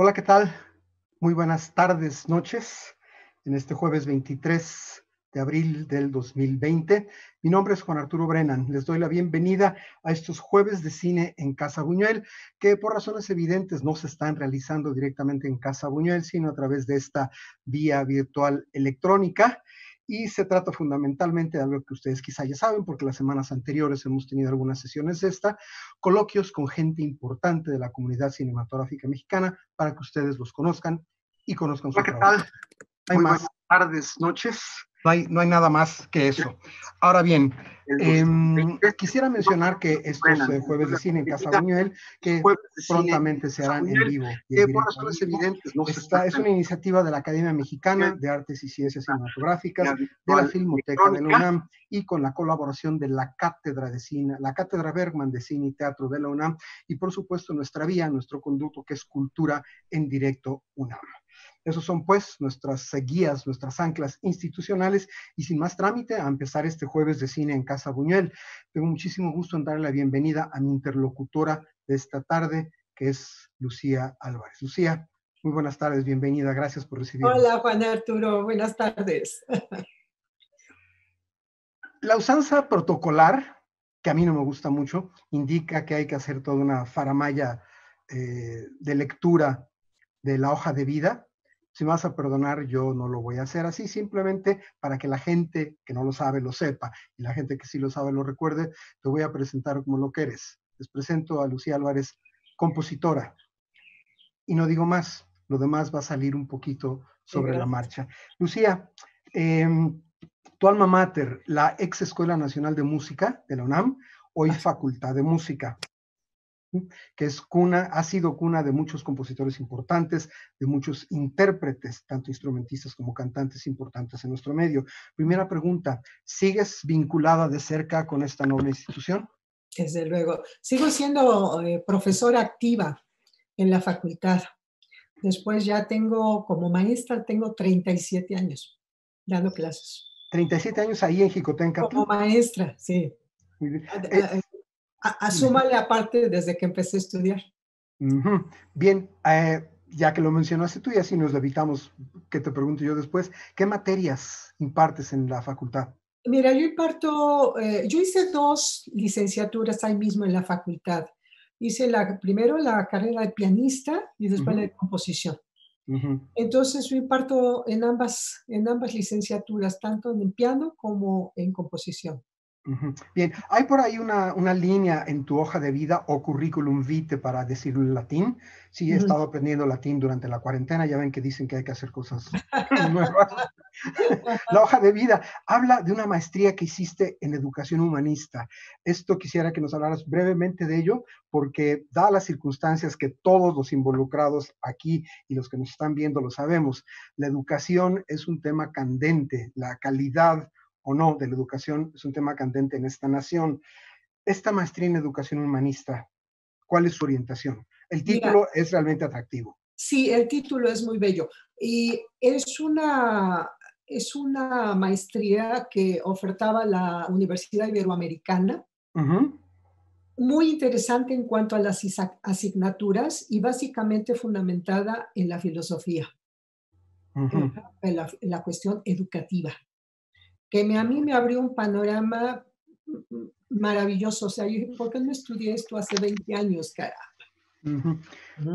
Hola, ¿qué tal? Muy buenas tardes, noches, en este jueves 23 de abril del 2020. Mi nombre es Juan Arturo Brennan. Les doy la bienvenida a estos jueves de cine en Casa Buñuel, que por razones evidentes no se están realizando directamente en Casa Buñuel, sino a través de esta vía virtual electrónica y se trata fundamentalmente de algo que ustedes quizá ya saben, porque las semanas anteriores hemos tenido algunas sesiones de esta, coloquios con gente importante de la comunidad cinematográfica mexicana para que ustedes los conozcan y conozcan su Hola, ¿qué tal? Hay Muy más. buenas tardes, noches. No hay, no hay nada más que eso. Ahora bien, em, 2020, quisiera mencionar que estos eh, jueves de cine en Casa Buñuel, que prontamente se harán en vivo. y en Esta es una iniciativa de la Academia Mexicana de Artes y Ciencias Cinematográficas, de la Filmoteca de la UNAM y con la colaboración de la Cátedra de Cine, la Cátedra Bergman de Cine y Teatro de la UNAM y por supuesto nuestra vía, nuestro conducto que es Cultura en Directo UNAM. Esos son pues nuestras guías, nuestras anclas institucionales y sin más trámite a empezar este jueves de cine en Casa Buñuel. Tengo muchísimo gusto en darle la bienvenida a mi interlocutora de esta tarde, que es Lucía Álvarez. Lucía, muy buenas tardes, bienvenida, gracias por recibirnos. Hola Juan Arturo, buenas tardes. La usanza protocolar, que a mí no me gusta mucho, indica que hay que hacer toda una faramaya eh, de lectura de la hoja de vida. Si me vas a perdonar, yo no lo voy a hacer así, simplemente para que la gente que no lo sabe lo sepa y la gente que sí lo sabe lo recuerde, te voy a presentar como lo que eres. Les presento a Lucía Álvarez, compositora. Y no digo más, lo demás va a salir un poquito sobre la marcha. Lucía, em, tu alma mater, la ex Escuela Nacional de Música de la UNAM, hoy Facultad de Música. Que es cuna, ha sido cuna de muchos compositores importantes, de muchos intérpretes, tanto instrumentistas como cantantes importantes en nuestro medio. Primera pregunta, ¿sigues vinculada de cerca con esta noble institución? Desde luego. Sigo siendo eh, profesora activa en la facultad. Después ya tengo, como maestra, tengo 37 años dando clases. 37 años ahí en Jicotencatl. Como maestra, sí. Muy bien. A- Eh, a- a- Asúmale aparte desde que empecé a estudiar. Bien, eh, ya que lo mencionaste tú y así nos evitamos que te pregunte yo después, ¿qué materias impartes en la facultad? Mira, yo imparto, eh, yo hice dos licenciaturas ahí mismo en la facultad. Hice la, primero la carrera de pianista y después la de composición. Entonces yo imparto en ambas, en ambas licenciaturas, tanto en piano como en composición. Bien, hay por ahí una, una línea en tu hoja de vida o currículum vitae para decirlo en latín. Sí, he estado aprendiendo latín durante la cuarentena, ya ven que dicen que hay que hacer cosas nuevas. La hoja de vida habla de una maestría que hiciste en educación humanista. Esto quisiera que nos hablaras brevemente de ello, porque dadas las circunstancias que todos los involucrados aquí y los que nos están viendo lo sabemos, la educación es un tema candente, la calidad o no de la educación es un tema candente en esta nación. Esta maestría en educación humanista, ¿cuál es su orientación? El Mira. título es realmente atractivo. Sí, el título es muy bello y es una, es una maestría que ofertaba la Universidad Iberoamericana, Ujú, muy interesante en cuanto a las asignaturas y básicamente fundamentada en la filosofía, ujú. en la, en la cuestión educativa, que me- a mí me abrió un panorama mm, maravilloso. O sea, yo ¿por qué no estudié esto hace 20 años, cara?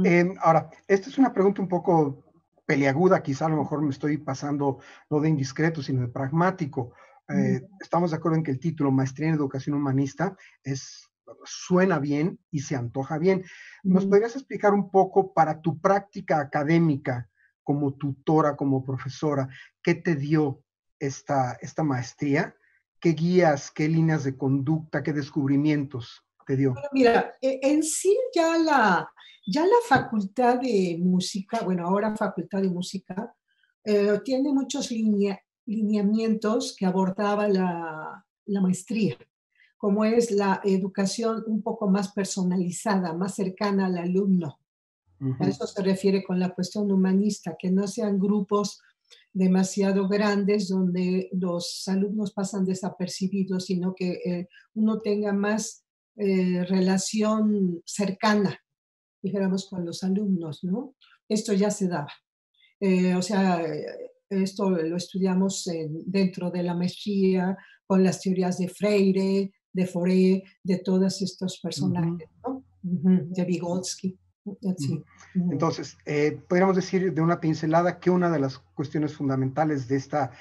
Eh, ahora, esta es una pregunta un poco peliaguda, quizá a lo mejor me estoy pasando no de indiscreto, sino de pragmático. Eh, estamos de acuerdo en que el título Maestría en Educación Humanista es, suena bien y se antoja bien. ¿Nos podrías explicar un poco para tu práctica académica como tutora, como profesora, qué te dio esta, esta maestría? ¿Qué guías, qué líneas de conducta, qué descubrimientos te dio? Mira, e- en sí ya la, ya la facultad de música, bueno, ahora facultad de música, eh, tiene muchos linea- lineamientos que abordaba la, la maestría, como es la educación un poco más personalizada, más cercana al alumno. A eso se refiere con la cuestión humanista, que no sean grupos demasiado grandes donde los alumnos pasan desapercibidos, sino que eh, uno tenga más eh, relación cercana, dijéramos, con los alumnos, ¿no? esto ya se daba. Eh, o sea, esto lo estudiamos dentro de la maestría con las teorías de Freire, de Fauré, de todos estos personajes, ¿no? de Vygotsky. Entonces, eh, podríamos decir de una pincelada que una de las cuestiones fundamentales de esta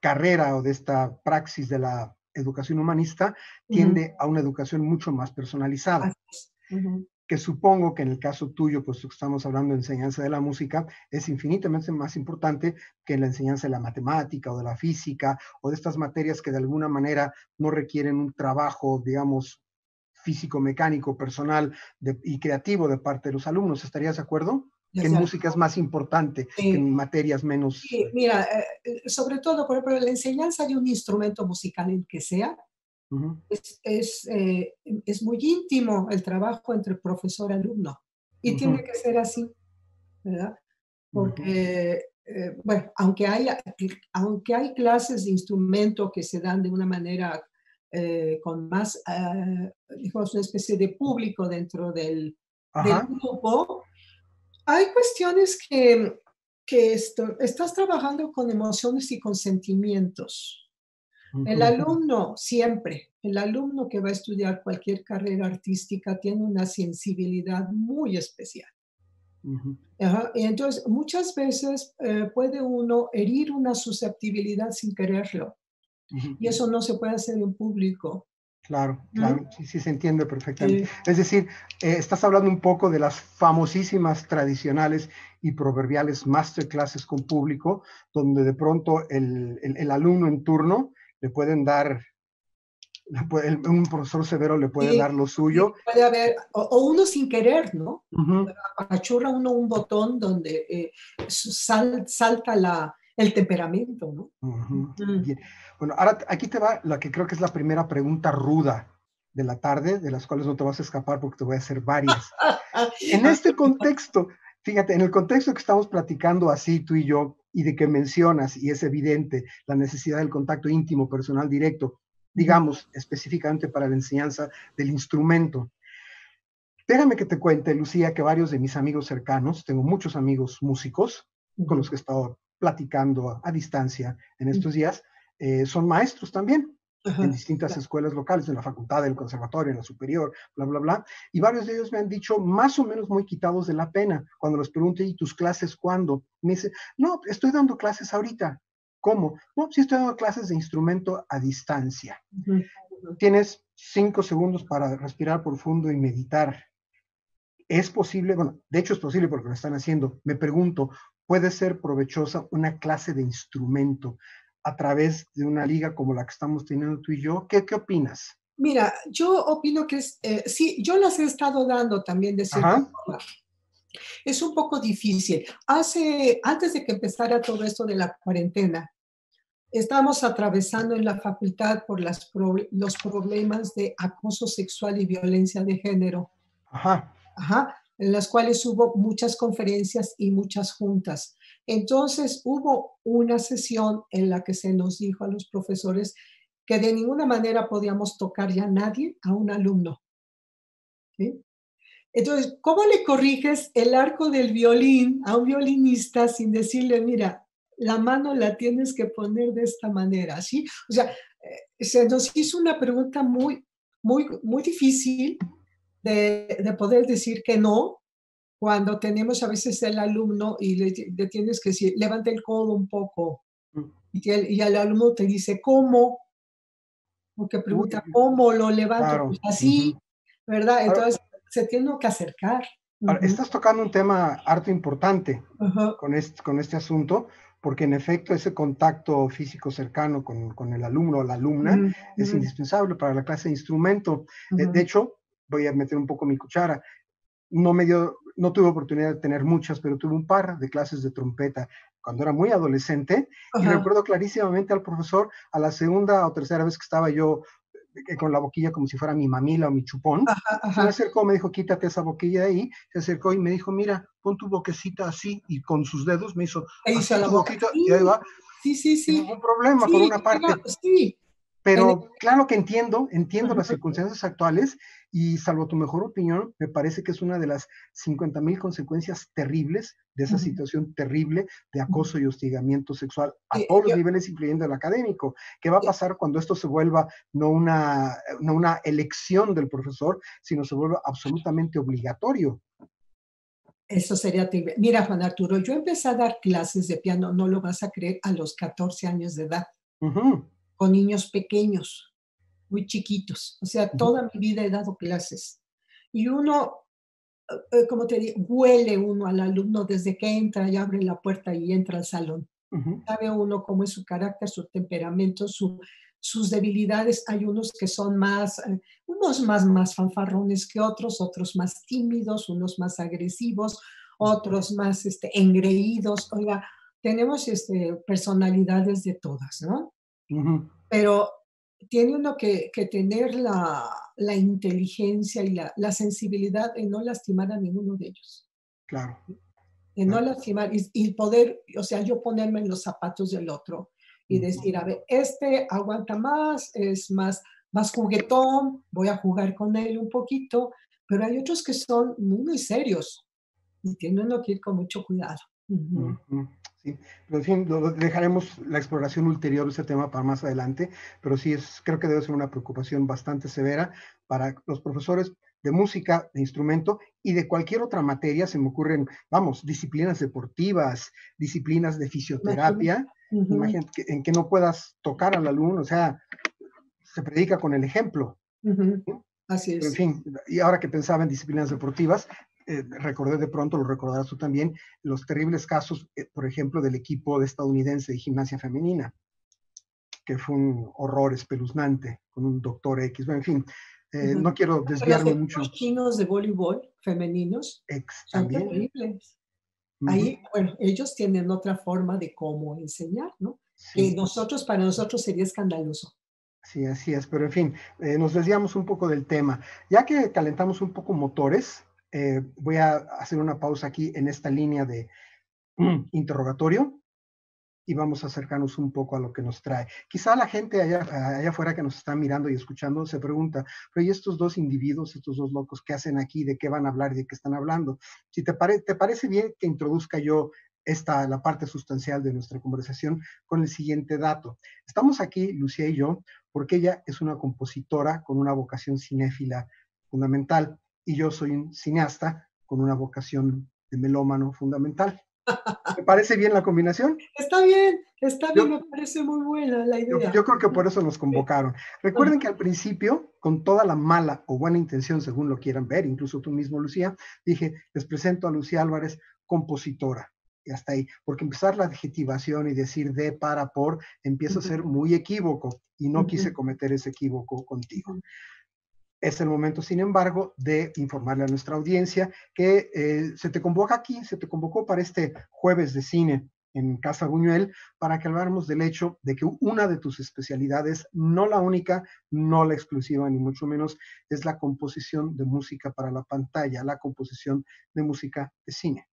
carrera o de esta praxis de la educación humanista tiende a una educación mucho más personalizada. Que supongo que en el caso tuyo, pues estamos hablando de enseñanza de la música, es infinitamente más importante que en la enseñanza de la matemática o de la física o de estas materias que de alguna manera no requieren un trabajo, digamos, físico, mecánico, personal y creativo de parte de los alumnos. ¿Estarías de acuerdo? que en música es más importante que en materias menos. Sí, mira, eh, eh, sobre todo, por ejemplo, la enseñanza de un instrumento musical, el que sea, es, es, eh, es, muy íntimo el trabajo entre profesor y alumno. Y tiene que ser así, ¿verdad? Porque, bueno, aunque, haya, aunque hay clases de instrumento que se dan de una manera eh, con más, eh, digamos, una especie de público dentro del, grupo, hay cuestiones que, que esto, estás trabajando con emociones y con sentimientos. El alumno siempre, el alumno que va a estudiar cualquier carrera artística tiene una sensibilidad muy especial. Y entonces, muchas veces eh, puede uno herir una susceptibilidad sin quererlo. Y eso no se puede hacer en público. Claro, claro, sí, sí se entiende perfectamente. Es decir, eh, estás hablando un poco de las famosísimas tradicionales y proverbiales masterclasses con público, donde de pronto el, el, alumno en turno le pueden dar, un profesor severo le puede dar lo suyo. Puede haber, o, uno sin querer, ¿no? Apachurra uno un botón donde eh, salta la, el temperamento, ¿no? Mm. Bueno, ahora aquí te va la que creo que es la primera pregunta ruda de la tarde, de las cuales no te vas a escapar porque te voy a hacer varias. en este contexto, fíjate, en el contexto que estamos platicando así tú y yo, y de que mencionas, y es evidente, la necesidad del contacto íntimo, personal, directo, digamos, específicamente para la enseñanza del instrumento. Déjame que te cuente, Lucía, que varios de mis amigos cercanos, tengo muchos amigos músicos con los que he estado platicando a, distancia en estos días, eh, son maestros también en distintas escuelas locales, en la facultad, en el conservatorio, en la superior, bla, bla, bla. Y varios de ellos me han dicho, más o menos muy quitados de la pena, cuando les pregunté, ¿y tus clases cuándo? Me dice, no, estoy dando clases ahorita. ¿Cómo? No, sí estoy dando clases de instrumento a distancia. Tienes cinco segundos para respirar profundo y meditar. Es posible, bueno, de hecho es posible porque lo están haciendo. Me pregunto, ¿puede ser provechosa una clase de instrumento a través de una liga como la que estamos teniendo tú y yo. ¿Qué, qué opinas? Mira, yo opino que es, eh, sí, yo las he estado dando también de cierta forma. Es un poco difícil. Hace, antes de que empezara todo esto de la cuarentena, estamos atravesando en la facultad por las los problemas de acoso sexual y violencia de género. Ajá. Ajá en las cuales hubo muchas conferencias y muchas juntas. Entonces hubo una sesión en la que se nos dijo a los profesores que de ninguna manera podíamos tocar ya nadie, a un alumno. Entonces, ¿cómo le corriges el arco del violín a un violinista sin decirle, mira, la mano la tienes que poner de esta manera, ¿sí? O sea, eh, se nos hizo una pregunta muy, muy, muy difícil de, poder decir que no cuando tenemos a veces el alumno y le, tienes que decir, levanta el codo un poco. Mm. Y, el, y el alumno te dice, ¿cómo? Porque pregunta, ¿cómo lo levanto? Pues así, ¿verdad? Entonces se tiene que acercar. estás tocando un tema harto importante con, este, con este asunto, porque en efecto ese contacto físico cercano con, con el alumno o la alumna es indispensable para la clase de instrumento. de hecho, voy a meter un poco mi cuchara. No me dio, no tuve oportunidad de tener muchas, pero tuve un par de clases de trompeta cuando era muy adolescente y recuerdo clarísimamente al profesor a la segunda o tercera vez que estaba yo eh, con la boquilla como si fuera mi mamila o mi chupón. Se me acercó, me dijo, quítate esa boquilla de ahí. Se acercó y me dijo, mira, pon tu boquecita así. Y con sus dedos me hizo, hizo la boquita y ahí va. Sí, sí, sí. Ningún problema, por una parte. Sí, Pero claro que entiendo, entiendo las circunstancias actuales y salvo tu mejor opinión, me parece que es una de las 50 mil consecuencias terribles de esa situación terrible de acoso y hostigamiento sexual a todos los niveles, incluyendo el académico. ¿Qué va a pasar cuando esto se vuelva no una, no una elección del profesor, sino se vuelva absolutamente obligatorio? Eso sería terrible. Mira, Juan Arturo, yo empecé a dar clases de piano, no lo vas a creer, a los 14 años de edad con niños pequeños, muy chiquitos. O sea, toda mi vida he dado clases. Y uno, eh, eh, como te digo, huele uno al alumno desde que entra y abre la puerta y entra al salón. Sabe uno cómo es su carácter, su temperamento, su, sus debilidades. Hay unos que son más, eh, unos más, más fanfarrones que otros, otros más tímidos, unos más agresivos, otros más este, engreídos. Oiga, tenemos este, personalidades de todas, ¿no? Pero tiene uno que, tener la, inteligencia y la, sensibilidad de no lastimar a ninguno de ellos. Claro. De no lastimar y, poder, o sea, yo ponerme en los zapatos del otro y decir, a ver, este aguanta más, es más, más juguetón, voy a jugar con él un poquito, pero hay otros que son muy, serios y tienen que ir con mucho cuidado. Pero en fin, dejaremos la exploración ulterior de ese tema para más adelante, pero sí es, creo que debe ser una preocupación bastante severa para los profesores de música, de instrumento y de cualquier otra materia. Se me ocurren, vamos, disciplinas deportivas, disciplinas de fisioterapia, Imagínate en que no puedas tocar al alumno, o sea, se predica con el ejemplo. Así es. en fin, y ahora que pensaba en disciplinas deportivas, eh, recordé de pronto, lo recordarás tú también, los terribles casos, eh, por ejemplo, del equipo de estadounidense de gimnasia femenina, que fue un horror espeluznante con un doctor X. Bueno, en fin, eh, no quiero desviarme mucho. Los chinos de voleibol femeninos son terribles. Ahí, bueno, ellos tienen otra forma de cómo enseñar, ¿no? Que nosotros, para nosotros sería escandaloso. Sí, así es, pero en fin, nos desviamos un poco del tema. Ya que calentamos un poco motores, eh, voy a hacer una pausa aquí en esta línea de interrogatorio y vamos a acercarnos un poco a lo que nos trae. Quizá la gente allá, allá afuera que nos está mirando y escuchando se pregunta, pero ¿y estos dos individuos, estos dos locos, qué hacen aquí? ¿De qué van a hablar y de qué están hablando? Si te, te parece bien que introduzca yo esta, la parte sustancial de nuestra conversación con el siguiente dato. Estamos aquí, Lucía y yo, porque ella es una compositora con una vocación cinéfila fundamental y yo soy un cineasta con una vocación de melómano fundamental. ¿Me parece bien la combinación? Está bien, está bien, me parece muy buena la idea. Yo, creo que por eso nos convocaron. Recuerden que al principio, con toda la mala o buena intención, según lo quieran ver, incluso tú mismo, Lucía, dije, les presento a Lucía Álvarez, compositora. Y hasta ahí, porque empezar la adjetivación y decir de, para, por, empieza a ser muy equívoco y no quise cometer ese equívoco contigo. Es el momento, sin embargo, de informarle a nuestra audiencia que eh, se te convoca aquí, se te convocó para este jueves de cine en Casa Buñuel para que habláramos del hecho de que una de tus especialidades, no la única, no la exclusiva, ni mucho menos, es la composición de música para la pantalla, la composición de música de cine.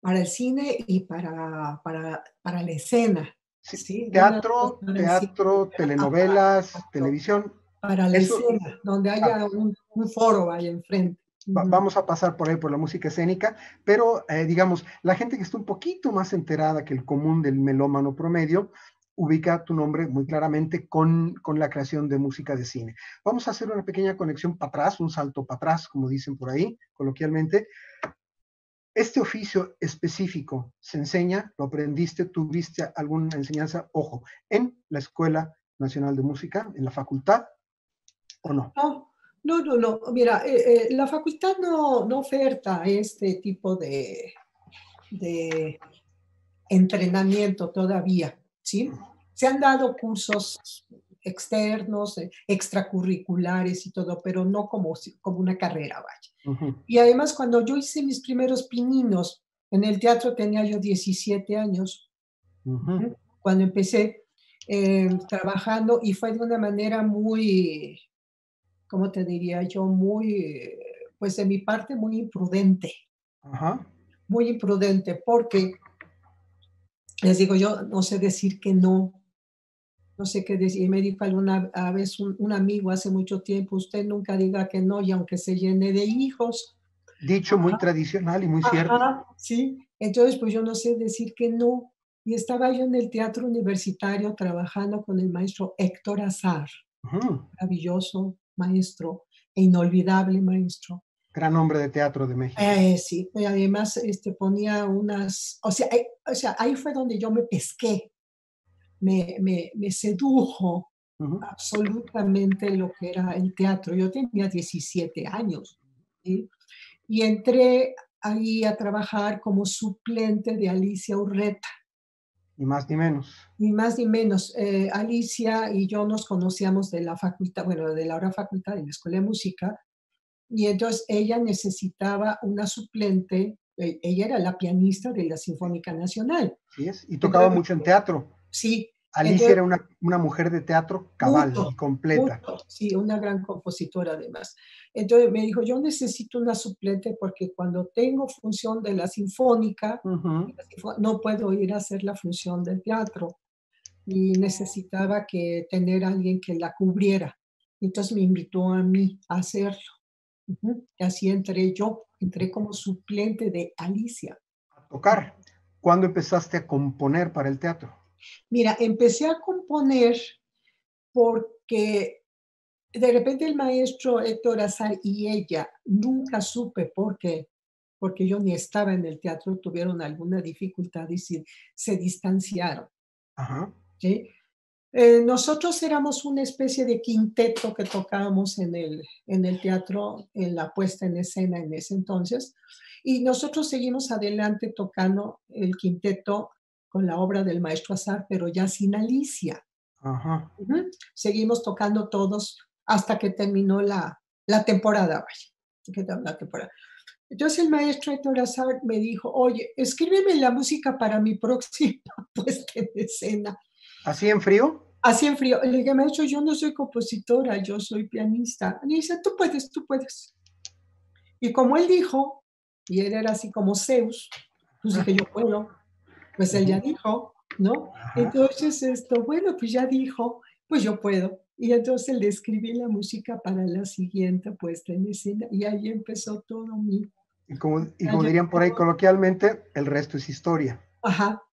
Para el cine y para, para, para la escena. Sí, Teatro, teatro, telenovelas, televisión, para la escena, donde haya un, foro ahí enfrente. vamos a pasar por ahí por la música escénica, pero eh, digamos, la gente que está un poquito más enterada que el común del melómano promedio, ubica tu nombre muy claramente con, con, la creación de música de cine. Vamos a hacer una pequeña conexión para atrás, un salto para atrás, como dicen por ahí, coloquialmente. Este oficio específico se enseña, lo aprendiste, tuviste alguna enseñanza, ojo, en la Escuela Nacional de Música, en la facultad, no? No, no, no. Mira, eh, eh, la facultad no, no, oferta este tipo de, de entrenamiento todavía, ¿sí? Se han dado cursos externos, eh, extracurriculares y todo, pero no como, como una carrera, vaya. Y además, cuando yo hice mis primeros pininos en el teatro, tenía yo 17 años, cuando empecé trabajando y fue de una manera muy, ¿cómo te diría yo? Muy, pues de mi parte, muy imprudente. Muy imprudente, porque les digo, yo no sé decir que no. no sé qué decir. Y me dijo alguna vez un, un, amigo hace mucho tiempo, usted nunca diga que no y aunque se llene de hijos. Dicho muy tradicional y muy cierto. sí, entonces pues yo no sé decir que no. Y estaba yo en el teatro universitario trabajando con el maestro Héctor Azar, maravilloso maestro e inolvidable maestro. Gran hombre de teatro de México. Eh, sí, y además este, ponía unas, o sea, eh, o sea, ahí fue donde yo me pesqué, me, me, me sedujo absolutamente lo que era el teatro. Yo tenía 17 años y entré ahí a trabajar como suplente de Alicia Urreta. Ni más ni menos. Ni más ni menos. Eh, Alicia y yo nos conocíamos de la facultad, bueno, de la hora facultad de la Escuela de Música, y entonces ella necesitaba una suplente, e, ella era la pianista de la Sinfónica Nacional. Sí es, y tocaba mucho en teatro. Sí. Alicia era una, una, mujer de teatro cabal y completa. sí, una gran compositora además. Entonces me dijo, yo necesito una suplente porque cuando tengo función de la sinfónica, no puedo ir a hacer la función del teatro. Y necesitaba que tener a alguien que la cubriera. Entonces me invitó a mí a hacerlo. Y así entré yo, entré como suplente de Alicia. A tocar. ¿Cuándo empezaste a componer para el teatro? Mira, empecé a componer porque de repente el maestro Héctor Azar y ella, nunca supe por qué, porque yo ni estaba en el teatro, tuvieron alguna dificultad y se, se distanciaron. Ajá. ¿sí? Eh, nosotros éramos una especie de quinteto que tocábamos en el, en el teatro, en la puesta en escena en ese entonces, y nosotros seguimos adelante tocando el quinteto con la obra del maestro Azar, pero ya sin Alicia. Ajá. Seguimos tocando todos hasta que terminó la, la temporada, vaya, la temporada. Entonces el maestro Héctor Azar me dijo, oye, escríbeme la música para mi próxima puesta en escena. ¿Así en frío? así en frío. Le dije, maestro, yo no soy compositora, yo soy pianista. Y dice, tú puedes, tú puedes. Y como él dijo, y él era así como Zeus, pues dije, yo puedo. Pues él ya dijo, ¿no? Entonces, esto, bueno, pues ya dijo, pues yo puedo. Y entonces le escribí la música para la siguiente puesta en escena y ahí empezó todo mi... Y como, y como dirían por ahí coloquialmente, el resto es historia. Ajá,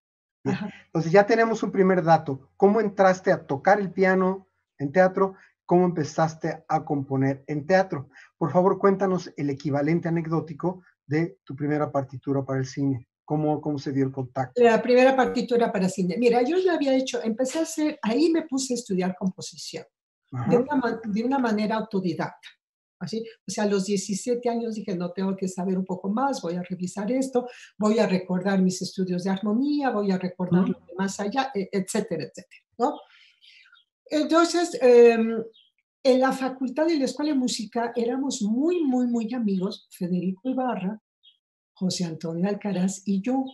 entonces ya tenemos un primer dato. ¿Cómo entraste a tocar el piano en teatro? ¿Cómo empezaste a componer en teatro? Por favor, cuéntanos el equivalente anecdótico de tu primera partitura para el cine. ¿Cómo, cómo se dio el contacto? La primera partitura para cine. Mira, yo ya había hecho, empecé a hacer, ahí me puse a estudiar composición de una, de una manera autodidacta. Así, o sea, a los 17 años dije, no, tengo que saber un poco más, voy a revisar esto, voy a recordar mis estudios de armonía, voy a recordar lo de más allá, e, etcétera, etcétera, ¿no? Entonces, em, en la facultad de la Escuela de Música éramos muy, muy, muy amigos, Federico Ibarra, José Antonio Alcaraz y yo.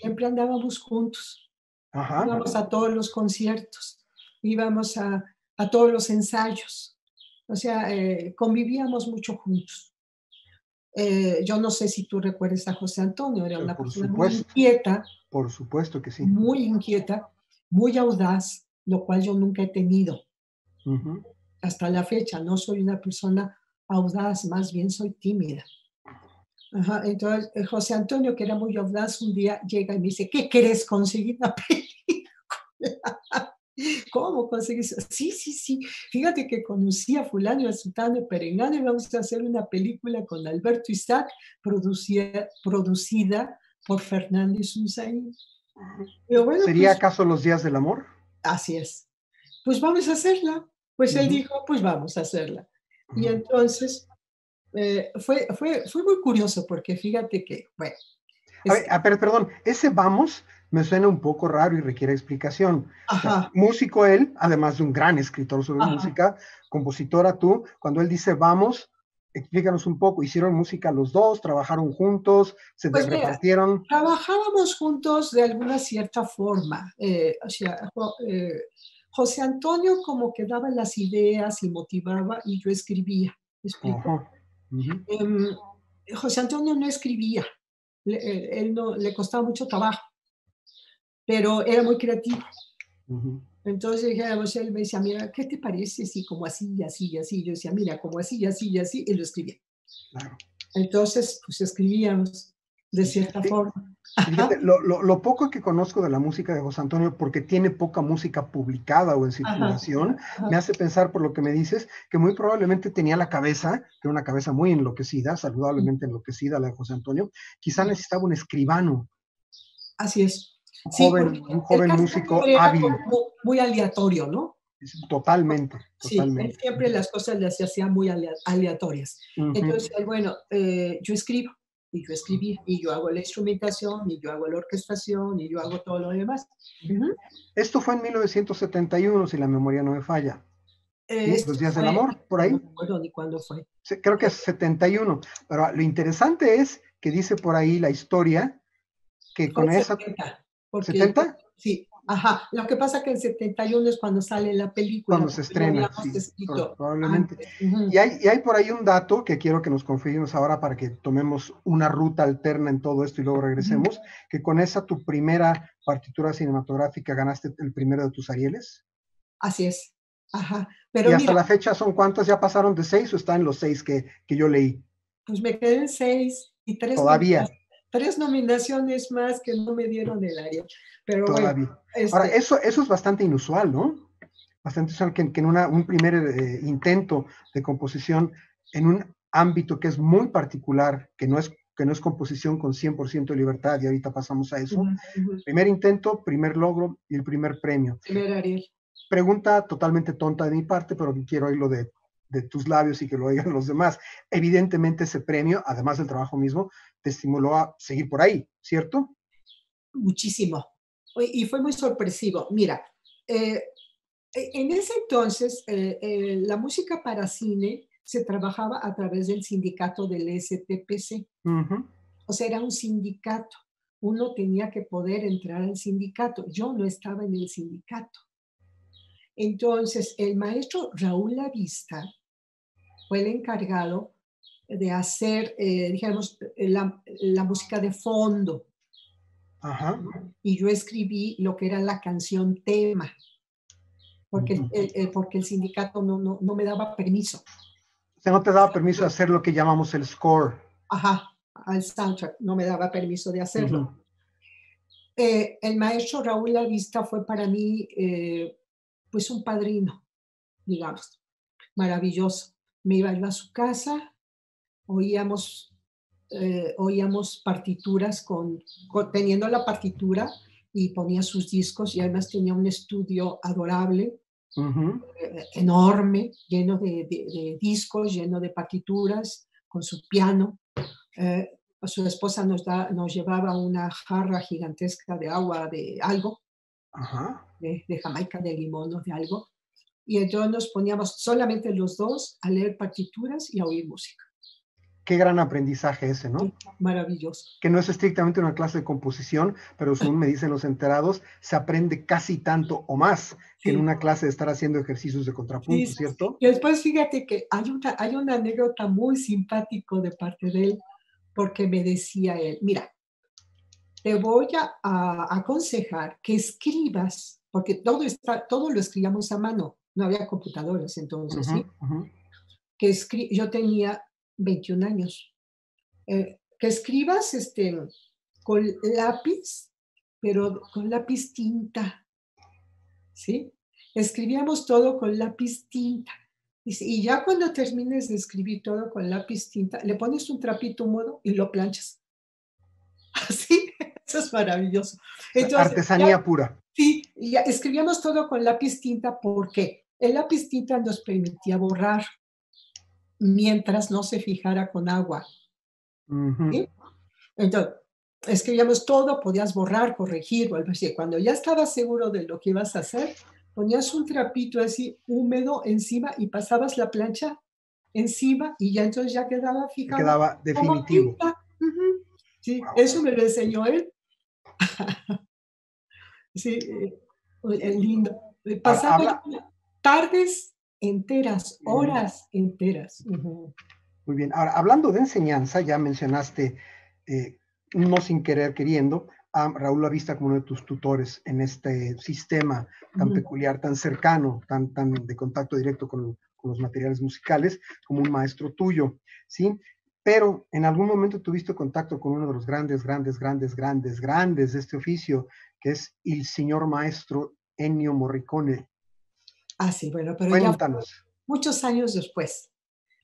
Siempre andábamos juntos. Íbamos a todos los conciertos, íbamos a, a todos los ensayos. O sea, eh, convivíamos mucho juntos. Eh, yo no sé si tú recuerdas a José Antonio, era una persona muy inquieta. Por supuesto que sí. Muy inquieta, muy audaz, lo cual yo nunca he tenido. Hasta la fecha, no soy una persona audaz, más bien soy tímida. Entonces, eh, José Antonio, que era muy audaz, un día llega y me dice, ¿qué querés conseguir una película? ¿Cómo conseguís? Sí, sí, sí. Fíjate que conocí a fulano, a Sultano de Perengano y vamos a hacer una película con Alberto Isaac, producida, producida por Fernández Unzaín. ¿Sería pues acaso Los Días del Amor? Así es. Pues vamos a hacerla. Pues él dijo, pues vamos a hacerla. Y entonces eh, fue, fue, fue muy curioso porque fíjate que, bueno. A ver, ah, pero perdón, ese vamos me suena un poco raro y requiere explicación. músico él, además de un gran escritor sobre música, compositora tú, cuando él dice vamos, explícanos un poco, ¿hicieron música los dos? ¿Trabajaron juntos? ¿Se pues repartieron? Trabajábamos juntos de alguna cierta forma. Eh, o sea, eh, José Antonio como que daba las ideas y motivaba y yo escribía. Em, José Antonio no escribía, él no, le costaba mucho trabajo pero era muy creativo. Entonces, digamos, él me decía, mira, ¿qué te parece si como así y así y así? Yo decía, mira, como así y así y así, y lo escribía. Claro. Entonces, pues escribíamos de cierta Sí. forma. Fíjate, lo, lo- lo poco que conozco de la música de José Antonio, porque tiene poca música publicada o en circulación, Ajá. me hace pensar por lo que me dices, que muy probablemente tenía la cabeza, que era una cabeza muy enloquecida, saludablemente enloquecida la de José Antonio, quizá necesitaba un escribano, Así es. un Sí, joven, un joven músico hábil, Muy, aleatorio, ¿no? totalmente, Sí, él totalmente. siempre las cosas las hacía muy alea- aleatorias. Entonces, bueno, eh, yo escribo, y yo escribí, y yo hago la instrumentación, y yo hago la orquestación, y yo hago todo lo demás. Esto fue en 1971, si la memoria no me falla. Eh, Los días del amor, por ahí. No me acuerdo ni cuándo fue. Creo que es 71. Pero lo interesante es que dice por ahí la historia que con esa... 70, porque- ¿70? Sí, ajá. Lo que pasa que en 71 es cuando sale la película. Cuando se estrena, sí, escrito probablemente. Y hay, y hay por ahí un dato que quiero que nos confirmes ahora para que tomemos una ruta alterna en todo esto y luego regresemos, que con esa tu primera partitura cinematográfica ganaste el primero de tus Arieles. Así es. Ajá. y Pero hasta mira, la fecha son cuántas, ya pasaron de seis o están los seis que, que yo leí. pues me quedé en seis y tres, Todavía. nomina- tres nominaciones más que no me dieron el área. Pero bueno, Todavía. este, Ahora, eso, eso es bastante inusual, ¿no? Bastante inusual que, que en una- un primer eh, intento de composición en un ámbito que es muy particular, que no es, que no es composición con 100% de libertad, y ahorita pasamos a eso. ujú, ujú, Primer intento, primer logro y el primer premio. primer Ariel. Pregunta totalmente tonta de mi parte, pero quiero oírlo de, de tus labios y que lo oigan los demás. Evidentemente ese premio, además del trabajo mismo, te estimuló a seguir por ahí, ¿cierto? muchísimo. Y fue muy sorpresivo. Mira, eh, e- en ese entonces eh, eh, la música para cine se trabajaba a través del sindicato del STPC. O sea, era un sindicato. Uno tenía que poder entrar al sindicato. Yo no estaba en el sindicato. Entonces, el maestro Raúl Lavista fue el encargado de hacer, eh, digamos, la, la música de fondo Ajá. y yo escribí lo que era la canción tema, porque, el- Ujú. el- el- porque el sindicato no, no, no me daba permiso. O sea, no te daba permiso de hacer lo que llamamos el score. Ajá, al soundtrack, no me daba permiso de hacerlo. Ujú. Eh, el maestro Raúl Lavista fue para mí, eh, pues, un padrino, digamos, maravilloso. Me iba yo a su casa, oíamos, eh, oíamos partituras con, con- teniendo la partitura y ponía sus discos y además tenía un estudio adorable, Ujú. eh, enorme, lleno de, de- de discos, lleno de partituras, con su piano. Eh, su esposa nos, da, nos llevaba una jarra gigantesca de agua, de algo, Ajá. de, de Jamaica, de limón o de algo. Y entonces nos poníamos solamente los dos a leer partituras y a oír música. Qué gran aprendizaje ese, ¿no? Maravilloso. Que no es estrictamente una clase de composición, pero según me dicen los enterados, se aprende casi tanto o más que en una clase de estar haciendo ejercicios de contrapunto, Sí, ¿cierto? Y después fíjate que hay una, hay una anécdota muy simpático de parte de él, porque me decía él, mira, te voy a, a aconsejar que escribas, porque todo, está, todo lo escribíamos a mano, no había computadoras entonces, ¿sí? Que escri yo tenía 21 años, eh, que escribas este, con lápiz, pero con lápiz tinta, ¿sí? Escribíamos todo con lápiz tinta. Y ya cuando termines de escribir todo con lápiz tinta, le pones un trapito húmedo y lo planchas. Así, eso es maravilloso. Entonces, Artesanía ya- pura. Sí, y ya escribíamos todo con lápiz tinta porque el lápiz tinta nos permitía borrar mientras no se fijara con agua. Ujú. ¿sí? Entonces, escribíamos todo, podías borrar, corregir o algo así. Cuando ya estabas seguro de lo que ibas a hacer, ponías un trapito así húmedo encima y pasabas la plancha encima y ya entonces ya quedaba Que fijado. Quedaba definitivo. tinta. Ujú. Sí, eso me lo enseñó él. sí, eh, lindo. Pasaba habla- tardes enteras, horas enteras. Muy bien. Ahora, hablando de enseñanza, ya mencionaste, eh, no sin querer queriendo, a Raúl Lavista como uno de tus tutores en este sistema tan peculiar, tan cercano, tan, tan de contacto directo con, con, los materiales musicales, como un maestro tuyo, ¿sí? Pero en algún momento tuviste contacto con uno de los grandes, grandes, grandes, grandes, grandes de este oficio, que es el señor maestro Ennio Morricone. Ah, sí, bueno, pero Cuéntanos. ya muchos años después.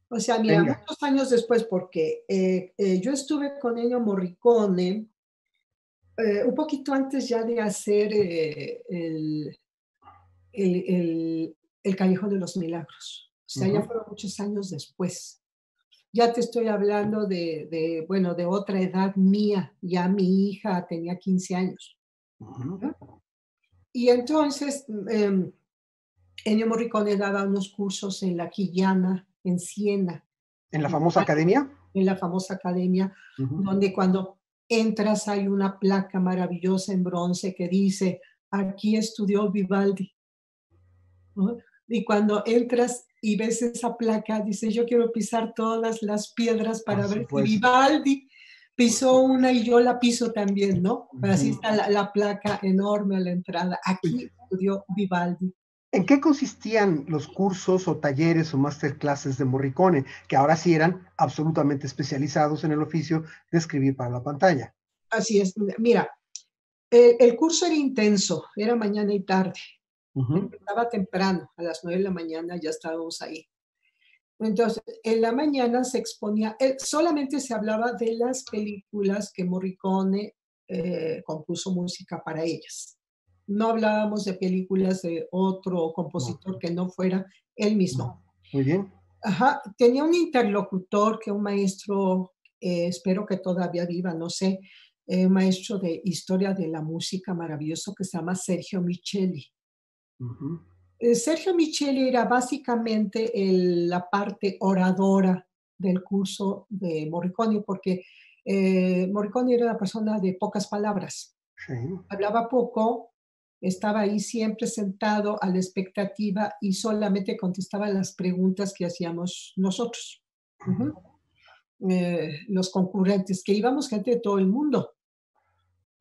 O sea, mira, muchos años después, porque eh, eh, yo estuve con Ennio Morricone eh, un poquito antes ya de hacer el, el, el, Callejón de los Milagros. O sea, ya fueron muchos años después. Ya te estoy hablando de, de, bueno, de otra edad mía. Ya mi hija tenía 15 años. Y entonces, eh, Ennio Morricone daba unos cursos en la Quillana, en Siena. ¿En la famosa academia? En la famosa academia, donde cuando entras hay una placa maravillosa en bronce que dice, aquí estudió Vivaldi. Y cuando entras y ves esa placa, dice, yo quiero pisar todas las piedras para ver si Vivaldi pisó una y yo la piso también, ¿no? Así está la, la, placa enorme a la entrada. Aquí estudió Vivaldi. ¿En qué consistían los cursos o talleres o masterclasses de Morricone, que ahora sí eran absolutamente especializados en el oficio de escribir para la pantalla? Así es. Mira, el, curso era intenso, era mañana y tarde. Estaba temprano, a las nueve de la mañana ya estábamos ahí. Entonces, en la mañana se exponía, eh, solamente se hablaba de las películas que Morricone eh, compuso música para ellas no hablábamos de películas de otro compositor que no fuera él mismo. Muy bien. Ajá, tenía un interlocutor que un maestro, eh, espero que todavía viva, no sé, eh, un maestro de historia de la música maravilloso que se llama Sergio Micheli. Eh, Sergio Micheli era básicamente la parte oradora del curso de Morricone, porque Morricone era una persona de pocas palabras. Hablaba poco, estaba ahí siempre sentado a la expectativa y solamente contestaba las preguntas que hacíamos nosotros, eh, los concurrentes, que íbamos gente de todo el mundo.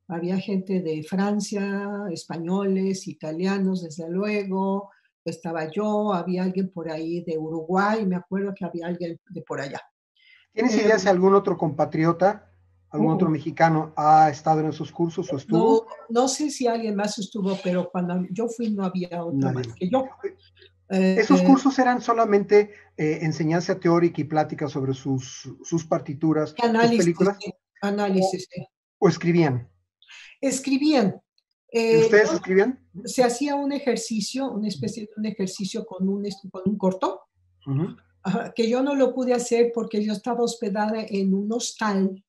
Había gente de Francia, españoles, italianos, desde luego, estaba yo, había alguien por ahí de Uruguay, me acuerdo que había alguien de por allá. ¿Tienes idea si algún otro compatriota ¿Algún otro mexicano ha estado en esos cursos o estuvo? No, no sé si alguien más estuvo, pero cuando yo fui no había otro más que yo. ¿Esos eh, cursos eran solamente eh, enseñanza teórica y plática sobre sus, sus partituras, análisis, sus películas? análisis. O, escribían? Escribían. Eh, ¿Ustedes escribían? Se hacía un ejercicio, una especie de un ejercicio con un, con un corto, que yo no lo pude hacer porque yo estaba hospedada en un hostal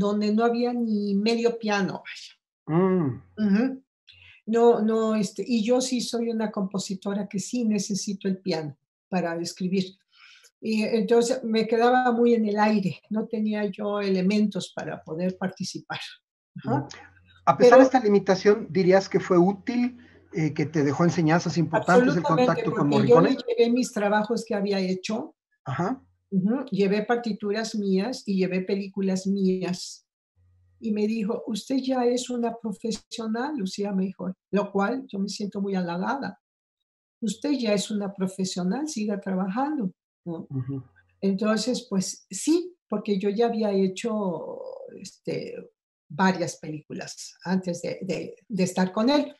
donde no había ni medio piano. Mm. No, no, este, y yo sí soy una compositora que sí necesito el piano para escribir. Y entonces me quedaba muy en el aire, no tenía yo elementos para poder participar. A pesar de esta limitación, ¿dirías que fue útil, eh, que te dejó enseñanzas importantes el contacto con Morricone? Yo llevé mis trabajos que había hecho, Ajá. Llevé partituras mías y llevé películas mías y me dijo, usted ya es una profesional, Lucía me dijo, lo cual yo me siento muy halagada. Usted ya es una profesional, siga trabajando. Entonces, pues sí, porque yo ya había hecho este, varias películas antes de, de, estar con él.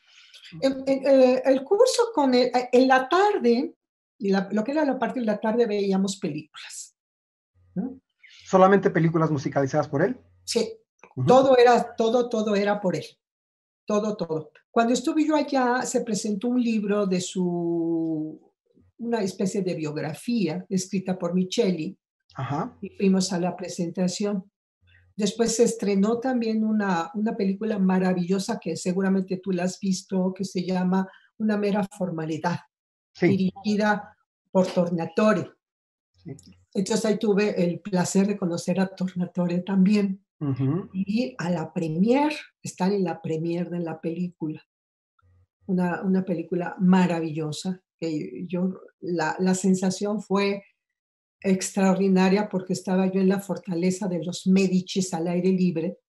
Eh, el, curso con él, en la tarde, lo que era la parte de la tarde, veíamos películas. ¿Solamente películas musicalizadas por él? Sí, todo era, todo, todo era por él. Todo, todo. Cuando estuve yo allá, se presentó un libro de su, una especie de biografía escrita por Micheli. Y fuimos a la presentación. Después se estrenó también una, una película maravillosa que seguramente tú la has visto, que se llama Una mera formalidad, dirigida por Tornatore. Entonces ahí tuve el placer de conocer a Tornatore también y a la premier, estar en la premier de la película. Una, una película maravillosa, que yo, la, la, sensación fue extraordinaria porque estaba yo en la fortaleza de los Medicis al aire libre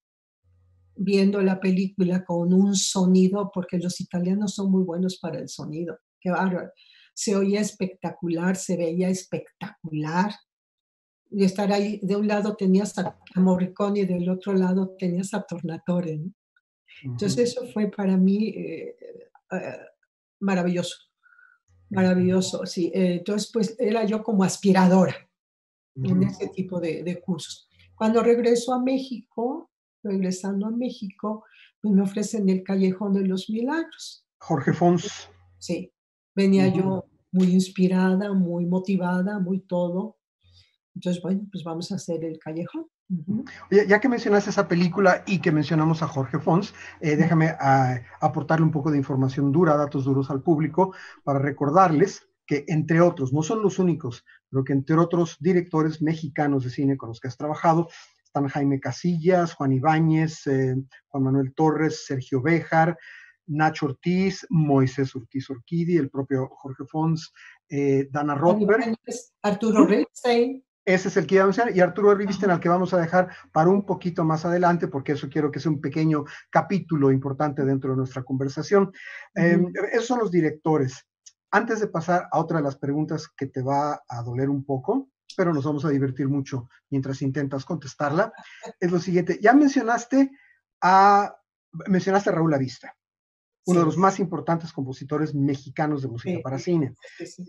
viendo la película con un sonido, porque los italianos son muy buenos para el sonido. Qué bárbaro. Se oía espectacular, se veía espectacular. Y estar ahí, de un lado tenías a, Morricone y del otro lado tenías a Tornatore. Entonces eso fue para mí eh, eh, maravilloso, maravilloso, sí. Eh, entonces pues era yo como aspiradora en ese tipo de, de cursos. Cuando regreso a México, regresando a México, pues me ofrecen el Callejón de los Milagros. Jorge Fons. Sí, venía yo muy inspirada, muy motivada, muy todo. Entonces, bueno, pues vamos a hacer el Callejón. ya que mencionaste esa película y que mencionamos a Jorge Fons, eh, déjame ah, aportarle un poco de información dura, datos duros al público, para recordarles que entre otros, no son los únicos, pero que entre otros directores mexicanos de cine con los que has trabajado, están Jaime Casillas, Juan Ibáñez, eh, Juan Manuel Torres, Sergio Béjar, Nacho Ortiz, Moisés Ortiz Orquidi, el propio Jorge Fons, eh, Dana Rothberg. Arturo Ripstein. Ese es el que iba a mencionar, y Arturo Ripstein, al que vamos a dejar para un poquito más adelante, porque eso quiero que sea un pequeño capítulo importante dentro de nuestra conversación. Em, esos son los directores. Antes de pasar a otra de las preguntas que te va a doler un poco, pero nos vamos a divertir mucho mientras intentas contestarla, es lo siguiente. Ya mencionaste a, mencionaste a Raúl Avista, uno de los más importantes compositores mexicanos de música para cine.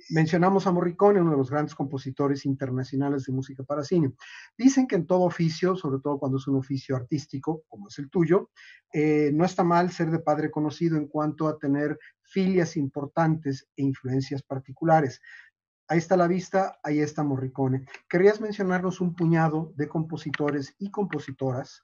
Mencionamos a Morricone, uno de los grandes compositores internacionales de música para cine. Dicen que en todo oficio, sobre todo cuando es un oficio artístico, como es el tuyo, eh, no está mal ser de padre conocido en cuanto a tener filias importantes e influencias particulares. Ahí está la vista, ahí está Morricone. ¿Querrías mencionarnos un puñado de compositores y compositoras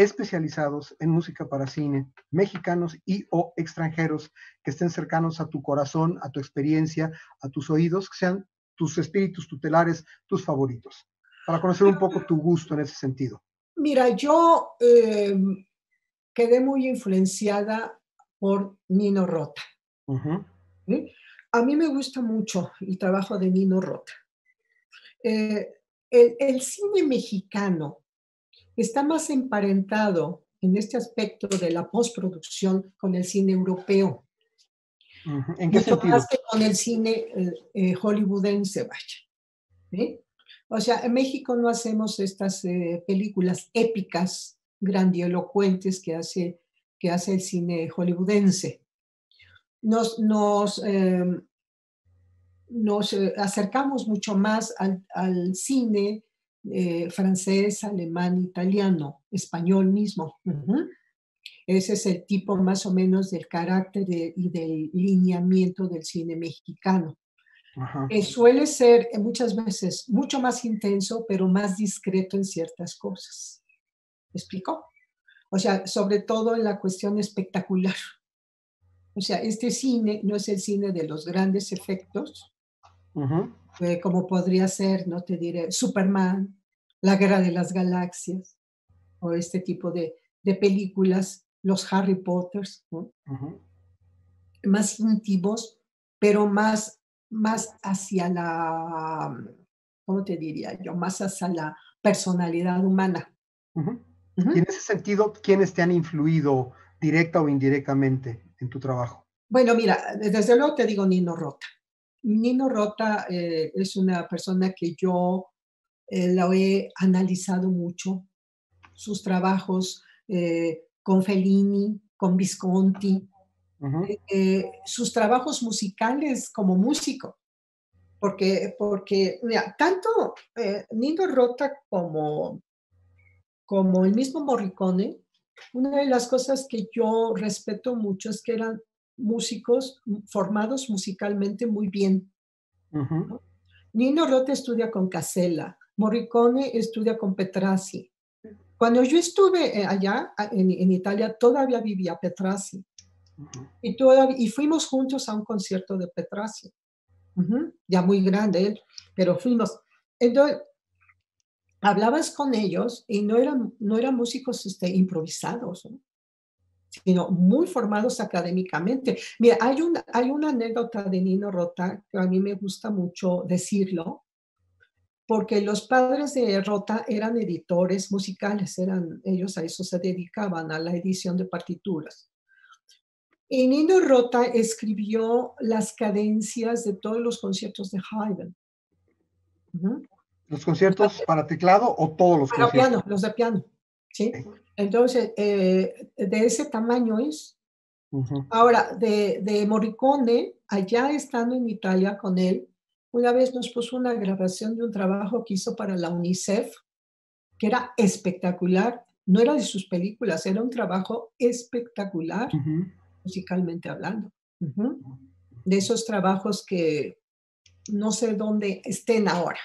especializados en música para cine, mexicanos y o extranjeros que estén cercanos a tu corazón, a tu experiencia, a tus oídos, que sean tus espíritus tutelares, tus favoritos, para conocer un poco tu gusto en ese sentido? Mira, yo eh, quedé muy influenciada por Nino Rota. A mí me gusta mucho el trabajo de Nino Rota. Eh, el, cine mexicano está más emparentado en este aspecto de la postproducción con el cine europeo. ¿En qué sentido? Más que con el cine eh, eh, hollywoodense, vaya. O sea, en México no hacemos estas películas épicas, grandilocuentes que hace, que hace el cine hollywoodense nos, nos, em, nos eh, acercamos mucho más al, al cine eh, francés, alemán, italiano, español mismo. Ese es el tipo más o menos del carácter y del lineamiento del cine mexicano. que suele ser eh, muchas veces mucho más intenso, pero más discreto en ciertas cosas. ¿Me explico? O sea, sobre todo en la cuestión espectacular. O sea, este cine no es el cine de los grandes efectos, eh, como podría ser, no te diré, Superman, La Guerra de las Galaxias, o este tipo de, películas, los Harry Potters, más íntimos, pero más, más hacia la, ¿cómo te diría yo? Más hacia la personalidad humana. Y en ese sentido, ¿quiénes te han influido directa o indirectamente en tu trabajo? Bueno, mira, desde luego te digo Nino Rota. Nino Rota eh, es una persona que yo eh, la he analizado mucho, sus trabajos eh, con Fellini, con Visconti, sus trabajos musicales como músico. Porque, porque mira, tanto Nino Rota como, como el mismo Morricone una de las cosas que yo respeto mucho es que eran músicos formados musicalmente muy bien. Nino Rota estudia con Casella, Morricone estudia con Petrassi. Cuando yo estuve eh, allá en, Italia, todavía vivía Petrassi. y, y fuimos juntos a un concierto de Petrassi. Ya muy grande él, pero fuimos. Entonces, hablabas con ellos y no eran, no eran músicos este, improvisados, sino muy formados académicamente. Mira, hay una, hay una anécdota de Nino Rota que a mí me gusta mucho decirlo. porque los padres de Rota eran editores musicales, eran, ellos a eso se dedicaban, a la edición de partituras. Y Nino Rota escribió las cadencias de todos los conciertos de Haydn. ¿Los conciertos para teclado o todos los para piano, los de piano. ¿sí? Entonces, eh, de ese tamaño es. Ahora, de, de Morricone, allá estando en Italia con él, una vez nos puso una grabación de un trabajo que hizo para la UNICEF, que era espectacular. No era de sus películas, era un trabajo espectacular, musicalmente hablando. De esos trabajos que no sé dónde estén ahora.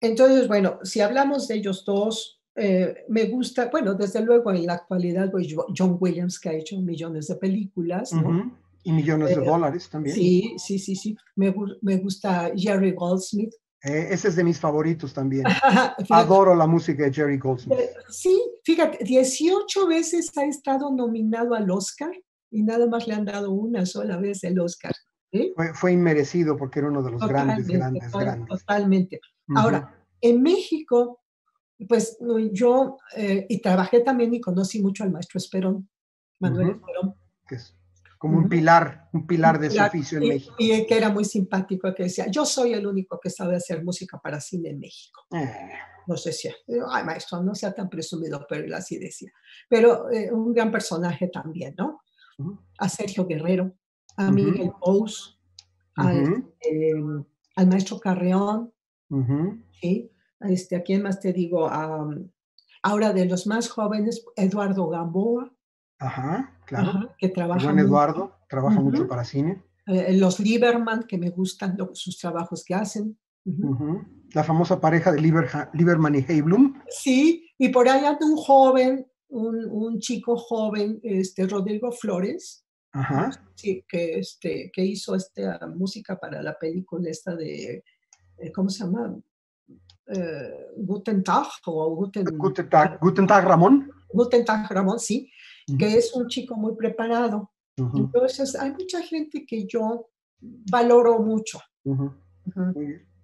Entonces, bueno, si hablamos de ellos dos, eh, me gusta, bueno, desde luego en la actualidad, pues, John Williams, que ha hecho millones de películas, ¿no? Y millones de dólares también. Sí, sí, sí, sí. Me, me gusta Jerry Goldsmith. Eh, ese es de mis favoritos también. Adoro la música de Jerry Goldsmith. Eh, sí, fíjate, 18 veces ha estado nominado al Oscar y nada más le han dado una sola vez el Oscar. Fue, inmerecido porque era uno de los grandes, grandes, grandes. Totalmente. Ahora, en México, pues yo, eh, y trabajé también y conocí mucho al maestro Esperón, Manuel Esperón. Que es como un pilar, un pilar de su oficio en México. Y que era muy simpático, que decía, yo soy el único que sabe hacer música para cine en México. Eh. No sé si, ay maestro, no sea tan presumido, pero él así decía. Pero eh, un gran personaje también, ¿no? A Sergio Guerrero, a Miguel Pous, em, al, maestro Carreón, ¿sí? Este, ¿A quién más te digo? ahora de los más jóvenes, Eduardo Gamboa. Ajá, claro. que trabaja. Eduardo, trabaja mucho para cine. Eh, los Lieberman, que me gustan sus trabajos que hacen. La famosa pareja de Lieberman y Heiblum. Sí, y por ahí anda un joven, un, chico joven, este, Rodrigo Flores, Ajá. Sí, que, este, que hizo esta música para la película esta de, ¿cómo se llama? Eh, Guten Tag o Guten, Guten, Tag, Guten Tag Ramón. Guten Tag Ramón, sí que es un chico muy preparado. Entonces, hay mucha gente que yo valoro mucho.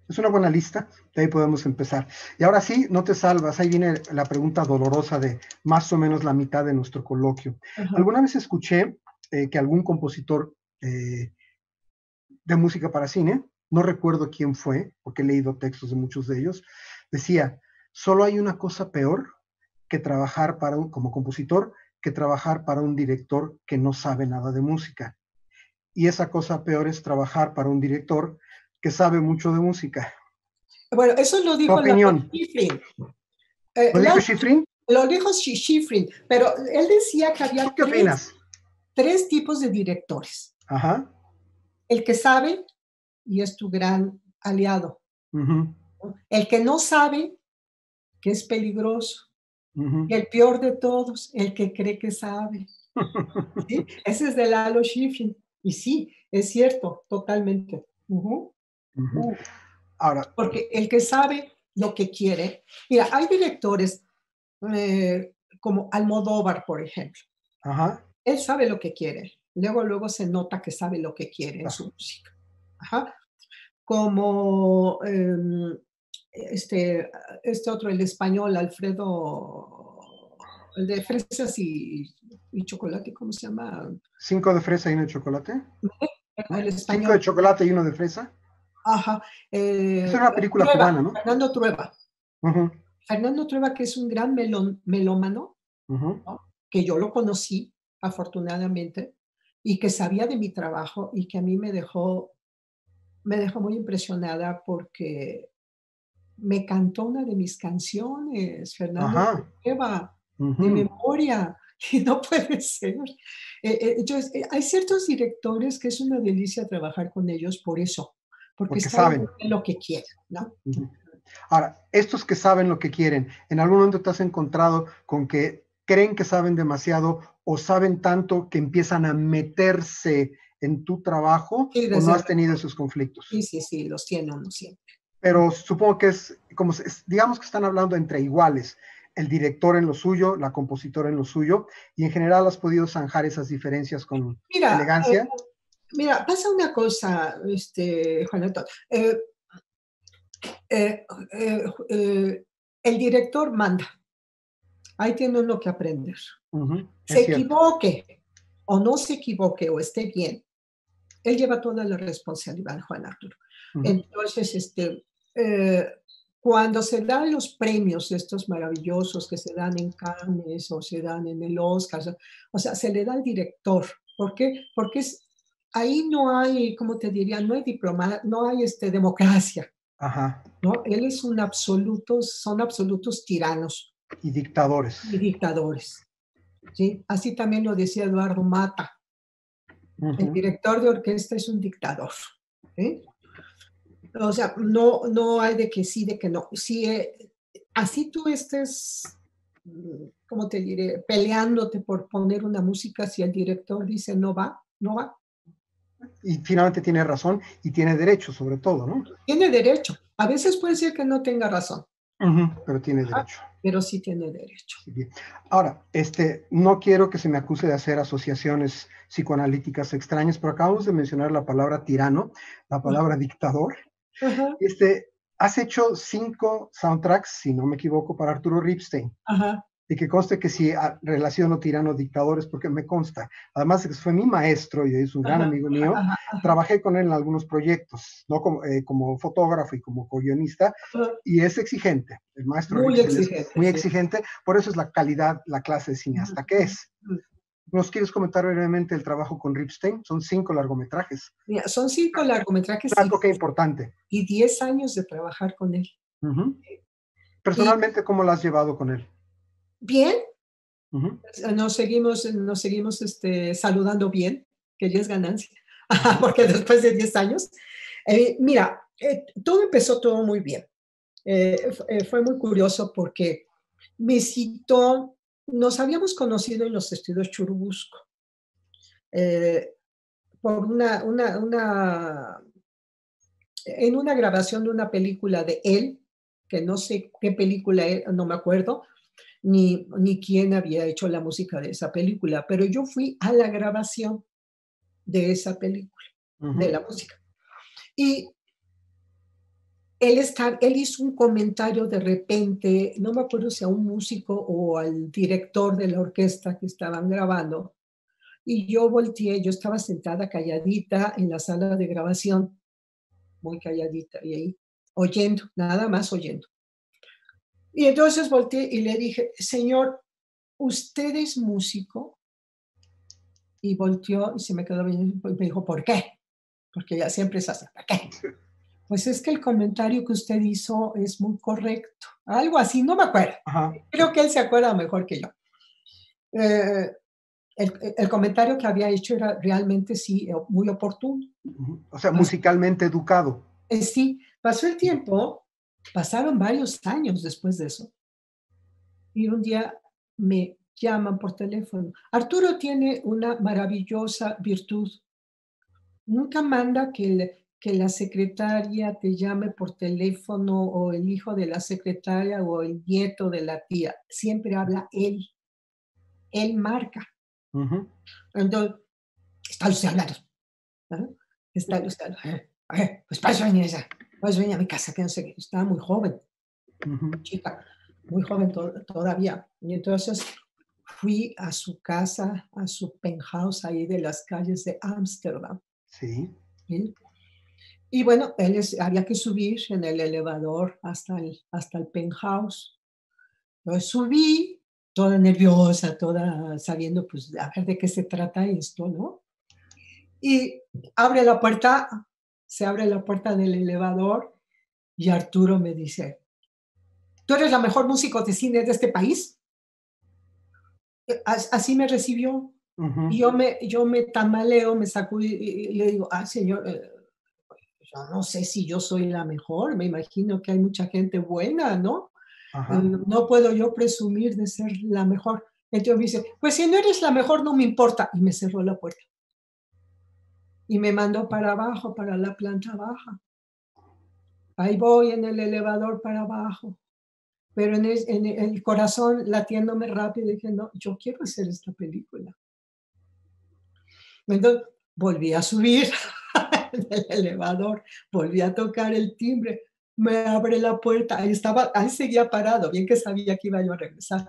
Es una buena lista, de ahí podemos empezar. Y ahora sí, no te salvas, ahí viene la pregunta dolorosa de más o menos la mitad de nuestro coloquio. Alguna vez escuché eh, que algún compositor eh, de música para cine, no recuerdo quién fue, porque he leído textos de muchos de ellos, decía, solo hay una cosa peor que trabajar para un, como compositor que trabajar para un director que no sabe nada de música. Y esa cosa peor es trabajar para un director que sabe mucho de música. Bueno, eso lo dijo Schifrin. Eh, ¿Lo dijo Schifrin? Lo dijo Schifrin, pero él decía que había tres, tipos de directores. Ajá. El que sabe y es tu gran aliado. El que no sabe, que es peligroso. Y el peor de todos, el que cree que sabe. Ese es de Lalo Schifrin. Y sí, es cierto, totalmente. Ahora. Porque el que sabe lo que quiere. Mira, hay directores eh, como Almodóvar, por ejemplo. Ajá. Él sabe lo que quiere. Luego, luego se nota que sabe lo que quiere en su música. Ajá. Como em, este, este otro, el español, Alfredo, el de fresas y, chocolate, ¿cómo se llama? ¿Cinco de fresa y uno de chocolate? El español. ¿Cinco de chocolate y uno de fresa? Ajá. Eh, es una película cubana, ¿no? Fernando Trueba. Fernando Trueba, que es un gran melómano, que yo lo conocí, afortunadamente, y que sabía de mi trabajo y que a mí me dejó, me dejó muy impresionada porque me cantó una de mis canciones, Fernando Eva, de memoria, y no puede ser. Eh, eh, eh, hay ciertos directores que es una delicia trabajar con ellos por eso, porque, saben lo que quieren, ¿no? Ahora, estos que saben lo que quieren, ¿en algún momento te has encontrado con que creen que saben demasiado o saben tanto que empiezan a meterse en tu trabajo o no has tenido esos conflictos? Sí, sí, sí, los tiene uno siempre pero supongo que es como, digamos que están hablando entre iguales, el director en lo suyo, la compositora en lo suyo, y en general has podido zanjar esas diferencias con elegancia. mira, pasa una cosa, este, Juan Antonio. Eh, eh, eh, el director manda. Ahí tiene uno que aprender. Se equivoque o no se equivoque o esté bien. Él lleva toda la responsabilidad, Juan Arturo. Entonces, este, cuando se dan los premios estos maravillosos que se dan en Cannes o se dan en el Oscar, o sea, se le da al director. ¿Por qué? Porque es, ahí no hay, ¿cómo te diría? No hay diploma, no hay este, democracia. Ajá. ¿no? Él es un absoluto, son absolutos tiranos. Y dictadores. Y dictadores. ¿sí? Así también lo decía Eduardo Mata. El director de orquesta es un dictador. O sea, no, no hay de que sí, de que no. Si eh, así tú estés, ¿cómo te diré? Peleándote por poner una música, si el director dice no va, no va y finalmente tiene razón y tiene derecho sobre todo, ¿no? Tiene derecho. A veces puede ser que no tenga razón. Pero tiene ah, derecho. pero sí tiene derecho. Ahora, este, no quiero que se me acuse de hacer asociaciones psicoanalíticas extrañas, pero acabamos de mencionar la palabra tirano, la palabra dictador. Este, has hecho cinco soundtracks, si no me equivoco, para Arturo Ripstein. Ajá y que conste que si relaciono tirano dictadores, porque me consta. Además de que fue mi maestro y es un gran amigo mío, trabajé con él en algunos proyectos, ¿no? Como, eh, como fotógrafo y como co-guionista, y es exigente. El maestro muy exigente, es muy exigente, por eso es la calidad, la clase de cineasta que es. ¿Nos quieres comentar brevemente el trabajo con Ripstein? Son cinco largometrajes. Mira, son cinco largometrajes. Algo que importante. Y diez años de trabajar con él. Personalmente, ¿cómo lo has llevado con él? Bien. Nos seguimos, nos seguimos este, saludando bien, que ya es ganancia, porque después de 10 años. Eh, mira, eh, todo empezó todo muy bien. Eh, fue muy curioso porque me citó, nos habíamos conocido en los estudios Churubusco, por una, una, una, en una grabación de una película de él, que no sé qué película, no me acuerdo, ni, ni quién había hecho la música de esa película, pero yo fui a la grabación de esa película, de la música. Y él, está, él hizo un comentario de repente, no me acuerdo si a un músico o al director de la orquesta que estaban grabando, y yo volteé, yo estaba sentada calladita en la sala de grabación, muy calladita, y ahí, oyendo, nada más oyendo. Y entonces volteé y le dije, señor, ¿usted es músico? Y volteó y se me quedó bien y me dijo, ¿por qué? Porque ya siempre es así, ¿por qué? Pues es que el comentario que usted hizo es muy correcto. Algo así, no me acuerdo. Creo que él se acuerda mejor que yo. Eh, el, comentario que había hecho era realmente sí, muy oportuno. O sea, musicalmente educado. Eh, sí, pasó el tiempo Pasaron varios años después de eso. Y un día me llaman por teléfono. Arturo tiene una maravillosa virtud. Nunca manda que, que la secretaria te llame por teléfono o el hijo de la secretaria o el nieto de la tía. Siempre habla él. Él marca. Entonces, está usted hablando. Está usted hablando. Pues pasa, esa pues venía a mi casa, que no sé estaba muy joven, chica, muy joven todavía. Y entonces fui a su casa, a su penthouse ahí de las calles de Ámsterdam. Sí. Y bueno, él había que subir en el elevador hasta el, hasta el penthouse. Yo subí, toda nerviosa, toda sabiendo, pues, a ver de qué se trata esto, ¿no? Y abre la puerta se abre la puerta del elevador y Arturo me dice, ¿tú eres la mejor músico de cine de este país? Así me recibió. Y yo me, yo me tamaleo, me sacudí y, le digo, ah, señor, eh, yo no sé si yo soy la mejor, me imagino que hay mucha gente buena, ¿no? No puedo yo presumir de ser la mejor. Entonces me dice, pues si no eres la mejor, no me importa. Y me cerró la puerta y me mandó para abajo, para la planta baja. Ahí voy en el elevador para abajo, pero en el, corazón latiéndome rápido dije, no, yo quiero hacer esta película. Entonces, volví a subir del elevador, volví a tocar el timbre, me abre la puerta, ahí estaba, ahí seguía parado, bien que sabía que iba yo a regresar.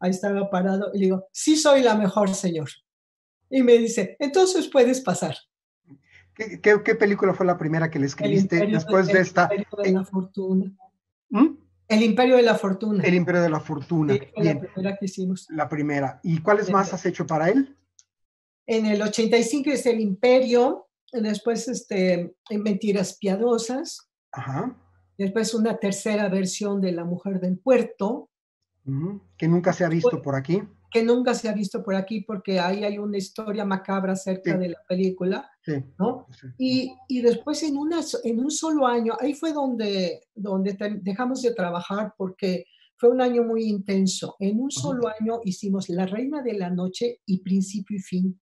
Ahí estaba parado y le digo, sí soy la mejor, señor. Y me dice, entonces puedes pasar. ¿Qué, qué, película fue la primera que le escribiste después de, esta? El Imperio de la Fortuna. ¿Mm? El Imperio de la Fortuna. El Imperio de la Fortuna. Sí, fue la primera que hicimos. La primera. ¿Y cuáles más has hecho para él? En el 85 es El Imperio, después este, Mentiras Piadosas. Ajá. Después una tercera versión de La Mujer del Puerto. Que nunca se ha visto por aquí. Que nunca se ha visto por aquí porque ahí hay una historia macabra acerca Sí. de la película. Sí. ¿no? sí. Y, y después en, una, en un solo año, ahí fue donde, donde dejamos de trabajar porque fue un año muy intenso. En un solo año hicimos La Reina de la Noche y Principio y Fin,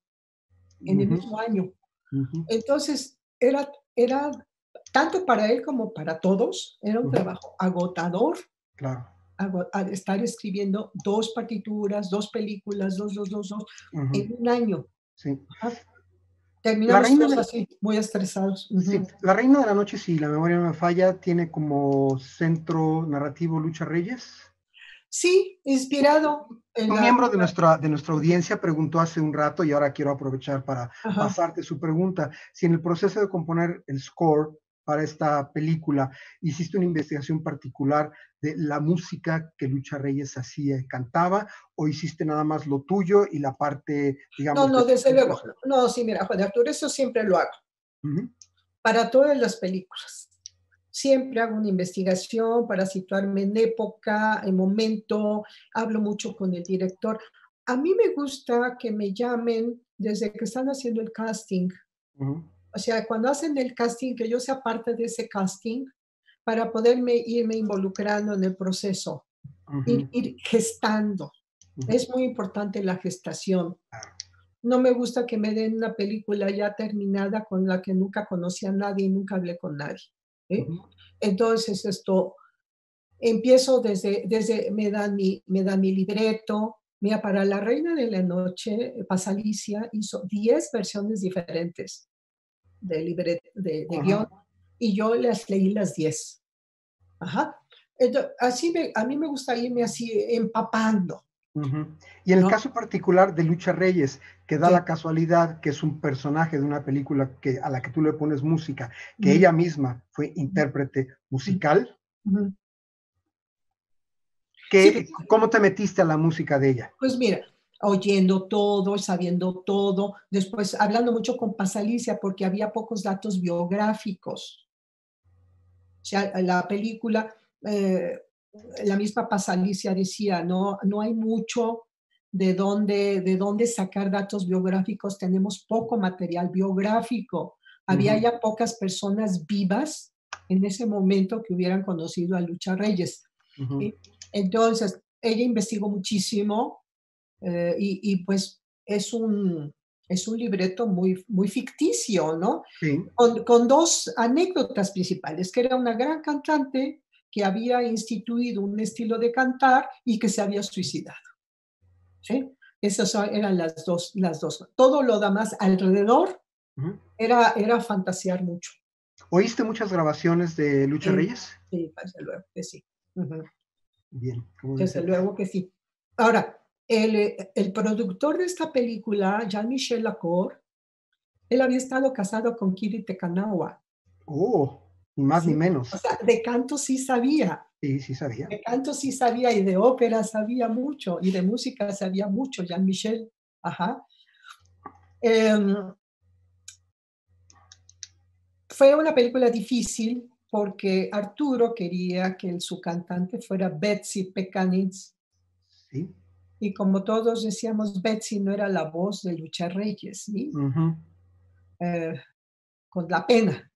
en el mismo año. Entonces, era, era tanto para él como para todos, era un trabajo agotador Claro. A estar escribiendo dos partituras, dos películas, dos, dos, dos, dos, Ujú, en un año. sí. Terminamos Reina todos de- así, muy estresados. Sí, Ujú. La Reina de la Noche, si la memoria no me falla, tiene como centro narrativo Lucha Reyes. Sí, inspirado en Un la- miembro de nuestra, de nuestra audiencia preguntó hace un rato y ahora quiero aprovechar para Ajá. pasarte su pregunta. Si en el proceso de componer el score para esta película hiciste una investigación particular de la música que Lucha Reyes hacía y cantaba o hiciste nada más lo tuyo y la parte, digamos... No, no, de- desde luego. No, sí, mira, Juan Arturo, eso siempre lo hago. Ujú, Para todas las películas. Siempre hago una investigación para situarme en época, en momento, hablo mucho con el director. A mí me gusta que me llamen desde que están haciendo el casting. ujú, O sea, cuando hacen el casting, que yo sea parte de ese casting para poderme irme involucrando en el proceso, ir, ujú, ir gestando. Es muy importante la gestación. No me gusta que me den una película ya terminada con la que nunca conocí a nadie y nunca hablé con nadie. ¿eh? Entonces, esto, empiezo desde, desde me, dan mi, me dan mi libreto. Mira, para La Reina de la Noche, Pasalicia hizo 10 versiones diferentes de, libret, de, guion y yo las leí las 10. Ajá. Entonces, así me, a mí me gusta irme así empapando. Ujú. Y en el ¿no? caso particular de Lucha Reyes, que da Sí. la casualidad que es un personaje de una película que, a la que tú le pones música, que ella misma fue intérprete musical, Ujú. ¿qué- Sí. ¿cómo te metiste a la música de ella? Pues mira, oyendo todo, sabiendo todo, después hablando mucho con Pasalicia porque había pocos datos biográficos. O sea, la película, eh, la misma Pasalicia decía, no, no hay mucho de dónde, de dónde sacar datos biográficos, tenemos poco material biográfico. Había ya pocas personas vivas en ese momento que hubieran conocido a Lucha Reyes. Entonces, ella investigó muchísimo eh, y, y, pues es un, es un libreto muy, muy ficticio, ¿no? Sí. Con, con, dos anécdotas principales, que era una gran cantante que había instituido un estilo de cantar y que se había suicidado. ¿Sí? Esas eran las dos, las dos. Todo lo demás alrededor Ujú. era, era fantasear mucho. ¿Oíste muchas grabaciones de Lucha Sí. Reyes? Sí, desde luego que sí. Uh -huh. Bien. Desde luego que sí. Ahora, el, el, productor de esta película, Jean-Michel Lacour, él había estado casado con Kiri Tekanawa. Oh, ni más sí, ni menos. O sea, de canto sí sabía. Sí, sí sabía. De canto sí sabía y de ópera sabía mucho y de música sabía mucho, Jean-Michel. Ajá. Eh, fue una película difícil porque Arturo quería que su cantante fuera Betsy Pecanitz. Sí. Y como todos decíamos, Betsy no era la voz de Lucha Reyes, ¿sí? Uh -huh. eh, con la pena,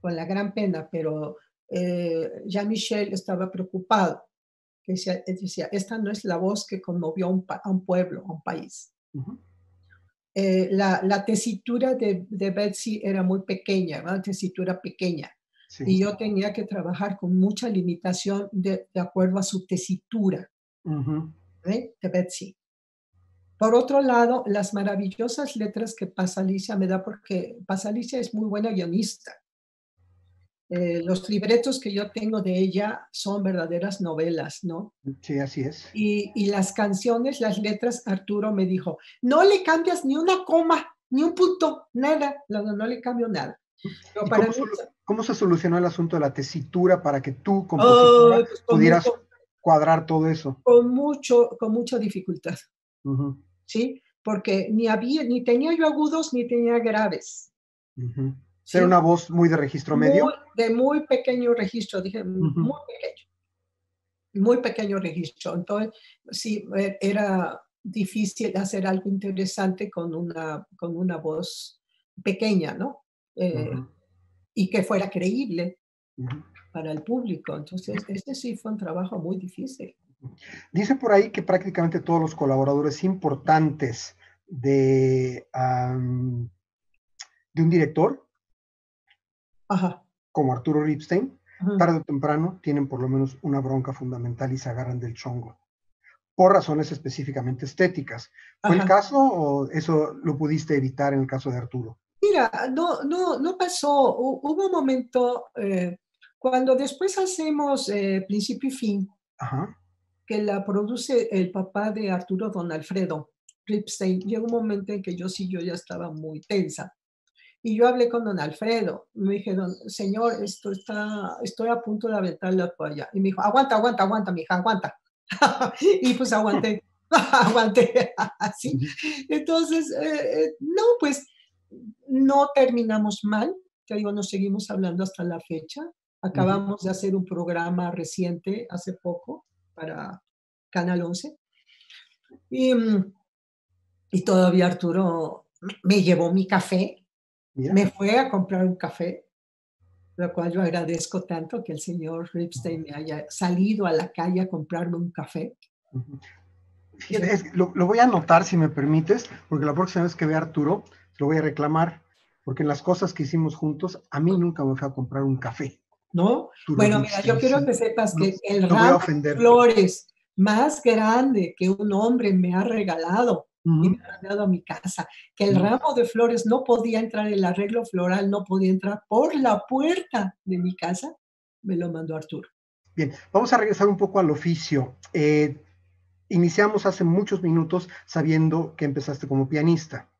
con la gran pena, pero eh, Jean-Michel estaba preocupado. Decía, decía, esta no es la voz que conmovió a un, a un pueblo, a un país. Uh -huh. eh, la, la, tesitura de, de, Betsy era muy pequeña, una tesitura pequeña. Sí. Y yo tenía que trabajar con mucha limitación de, de acuerdo a su tesitura uh -huh. ¿Eh? de Betsy. por otro lado, las maravillosas letras que Pasalicia me da, porque Pasalicia es muy buena guionista. Eh, los libretos que yo tengo de ella son verdaderas novelas, ¿no? Sí, así es. Y, y, las canciones, las letras, Arturo me dijo, no le cambias ni una coma, ni un punto, nada, no, no le cambio nada. Para cómo, cómo, se solucionó el asunto de la tesitura para que tú, compositora, oh, pues pudieras cuadrar todo eso? Con, mucho, con mucha dificultad. ¿Sí? Porque ni había, ni tenía yo agudos ni tenía graves. Era una voz muy de registro medio. de muy pequeño registro, dije, muy pequeño. Muy pequeño registro. Entonces, sí, e, era difícil hacer algo interesante con una, con una voz pequeña, ¿no? Eh, y que fuera creíble para el público. Entonces, este sí fue un trabajo muy difícil. Dice por ahí que prácticamente todos los colaboradores importantes de, de un director, como Arturo Ripstein, tarde o temprano tienen por lo menos una bronca fundamental y se agarran del chongo, por razones específicamente estéticas. ¿Fue el caso o eso lo pudiste evitar en el caso de Arturo? Mira, no, no, no pasó. Hubo un momento, eh, cuando después hacemos eh, principio y fin, que la produce el papá de Arturo Don Alfredo Ripstein, llegó un momento en que yo sí, yo ya estaba muy tensa. Y yo hablé con don Alfredo. Me dije, don, señor, esto está, estoy a punto de aventar la toalla. Y me dijo, aguanta, aguanta, aguanta, mija, aguanta. y pues aguanté, aguanté así. Entonces, eh, eh, no, pues no terminamos mal. Te digo, nos seguimos hablando hasta la fecha. Acabamos de hacer un programa reciente, hace poco, para Canal 11. Y, y todavía Arturo me llevó mi café me fue a comprar un café, lo cual yo agradezco tanto que el señor Ripstein me haya salido a la calle a comprarme un café. lo, voy a anotar si me permites, porque la próxima vez que vea a Arturo, lo voy a reclamar, porque en las cosas que hicimos juntos, a mí nunca me fue a comprar un café. ¿No? bueno, mira, yo quiero que sepas que el ramo de flores más grande que un hombre me ha regalado y me ha dado a mi casa, que el ramo de flores no podía entrar, el arreglo floral no podía entrar por la puerta de mi casa, me lo mandó Arturo. Bien, vamos a regresar un poco al oficio. Eh, iniciamos hace muchos minutos sabiendo que empezaste como pianista,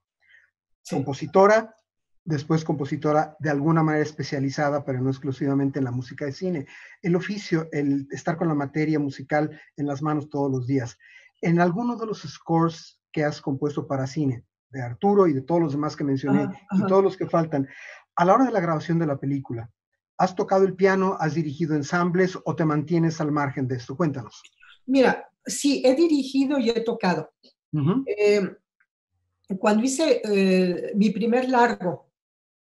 compositora, después compositora de alguna manera especializada, pero no exclusivamente en la música de cine. El oficio, el estar con la materia musical en las manos todos los días. En alguno de los scores que has compuesto para cine, de Arturo y de todos los demás que mencioné, y todos los que faltan. A la hora de la grabación de la película, ¿has tocado el piano, has dirigido ensambles o te mantienes al margen de esto? Cuéntanos. Mira, sí, he dirigido y he tocado. Eh, cuando hice eh, mi primer largo,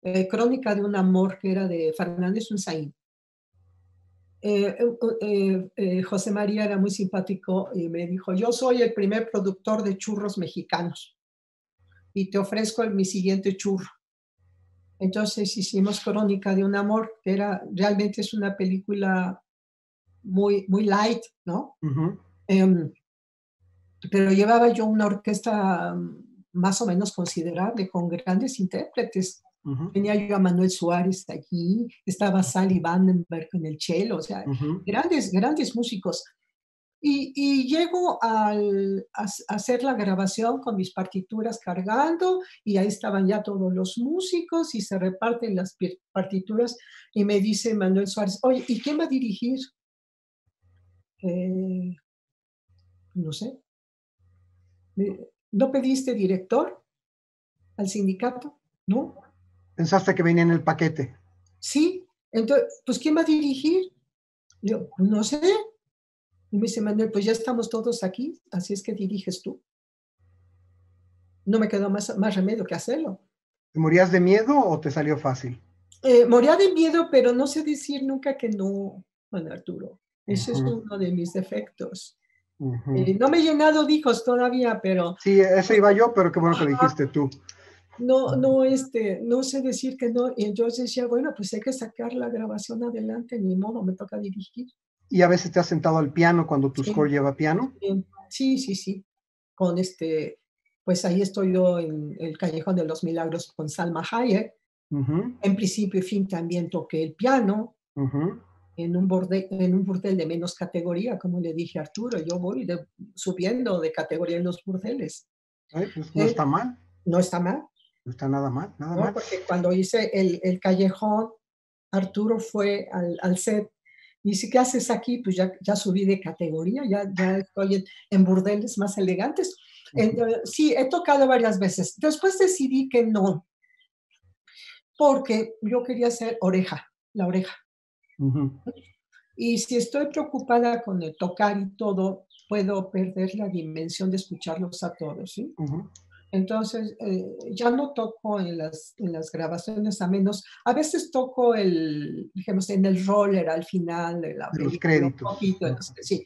eh, Crónica de un amor, que era de Fernández Unzaín, eh, eh, eh, José María era muy simpático y me dijo, yo soy el primer productor de churros mexicanos y te ofrezco mi siguiente churro. Entonces hicimos Crónica de un Amor, que era, realmente es una película muy, muy light, ¿no? Em, pero llevaba yo una orquesta más o menos considerable, con grandes intérpretes. Tenía yo a Manuel Suárez allí, estaba Sally Vandenberg en el cello, o sea, grandes, grandes músicos. Y, y llego al, a, hacer la grabación con mis partituras cargando y ahí estaban ya todos los músicos y se reparten las partituras y me dice Manuel Suárez, oye, ¿y quién va a dirigir? Eh, no sé. ¿No pediste director al sindicato? ¿No? Pensaste que venía en el paquete. Sí, entonces, pues ¿quién va a dirigir? Yo, no sé. Y me dice Manuel, pues ya estamos todos aquí, así es que diriges tú. No me quedó más, más remedio que hacerlo. ¿Te morías de miedo o te salió fácil? Eh, moría de miedo, pero no sé decir nunca que no, Juan Arturo. Ese es uno de mis defectos. Eh, no me he llenado de hijos todavía, pero... Sí, eso iba yo, pero qué bueno que lo dijiste tú no, no, este, no sé decir que no. Y entonces decía, bueno, pues hay que sacar la grabación adelante, ni modo, me toca dirigir. ¿Y a veces te has sentado al piano cuando tu score lleva piano? Sí, sí, sí. Con este, pues ahí estoy yo en el Callejón de los Milagros con Salma Hayek. En principio y fin también toqué el piano en, un borde, en un burdel de menos categoría, como le dije a Arturo. Yo voy subiendo de categoría en los burdeles. pues no está mal. No está mal. No está nada mal, nada mal. Porque cuando hice el, el Callejón, Arturo fue al, al set y dice, ¿qué haces aquí? Pues ya, ya subí de categoría, ya, ya estoy en, burdeles más elegantes. sí, he tocado varias veces. Después decidí que no, porque yo quería hacer oreja, la oreja. Y si estoy preocupada con el tocar y todo, puedo perder la dimensión de escucharlos a todos. ¿sí? Entonces, eh, ya no toco en las, en las grabaciones a menos, a veces toco el, digamos, en el roller al final de la Los créditos. Poquito, sí,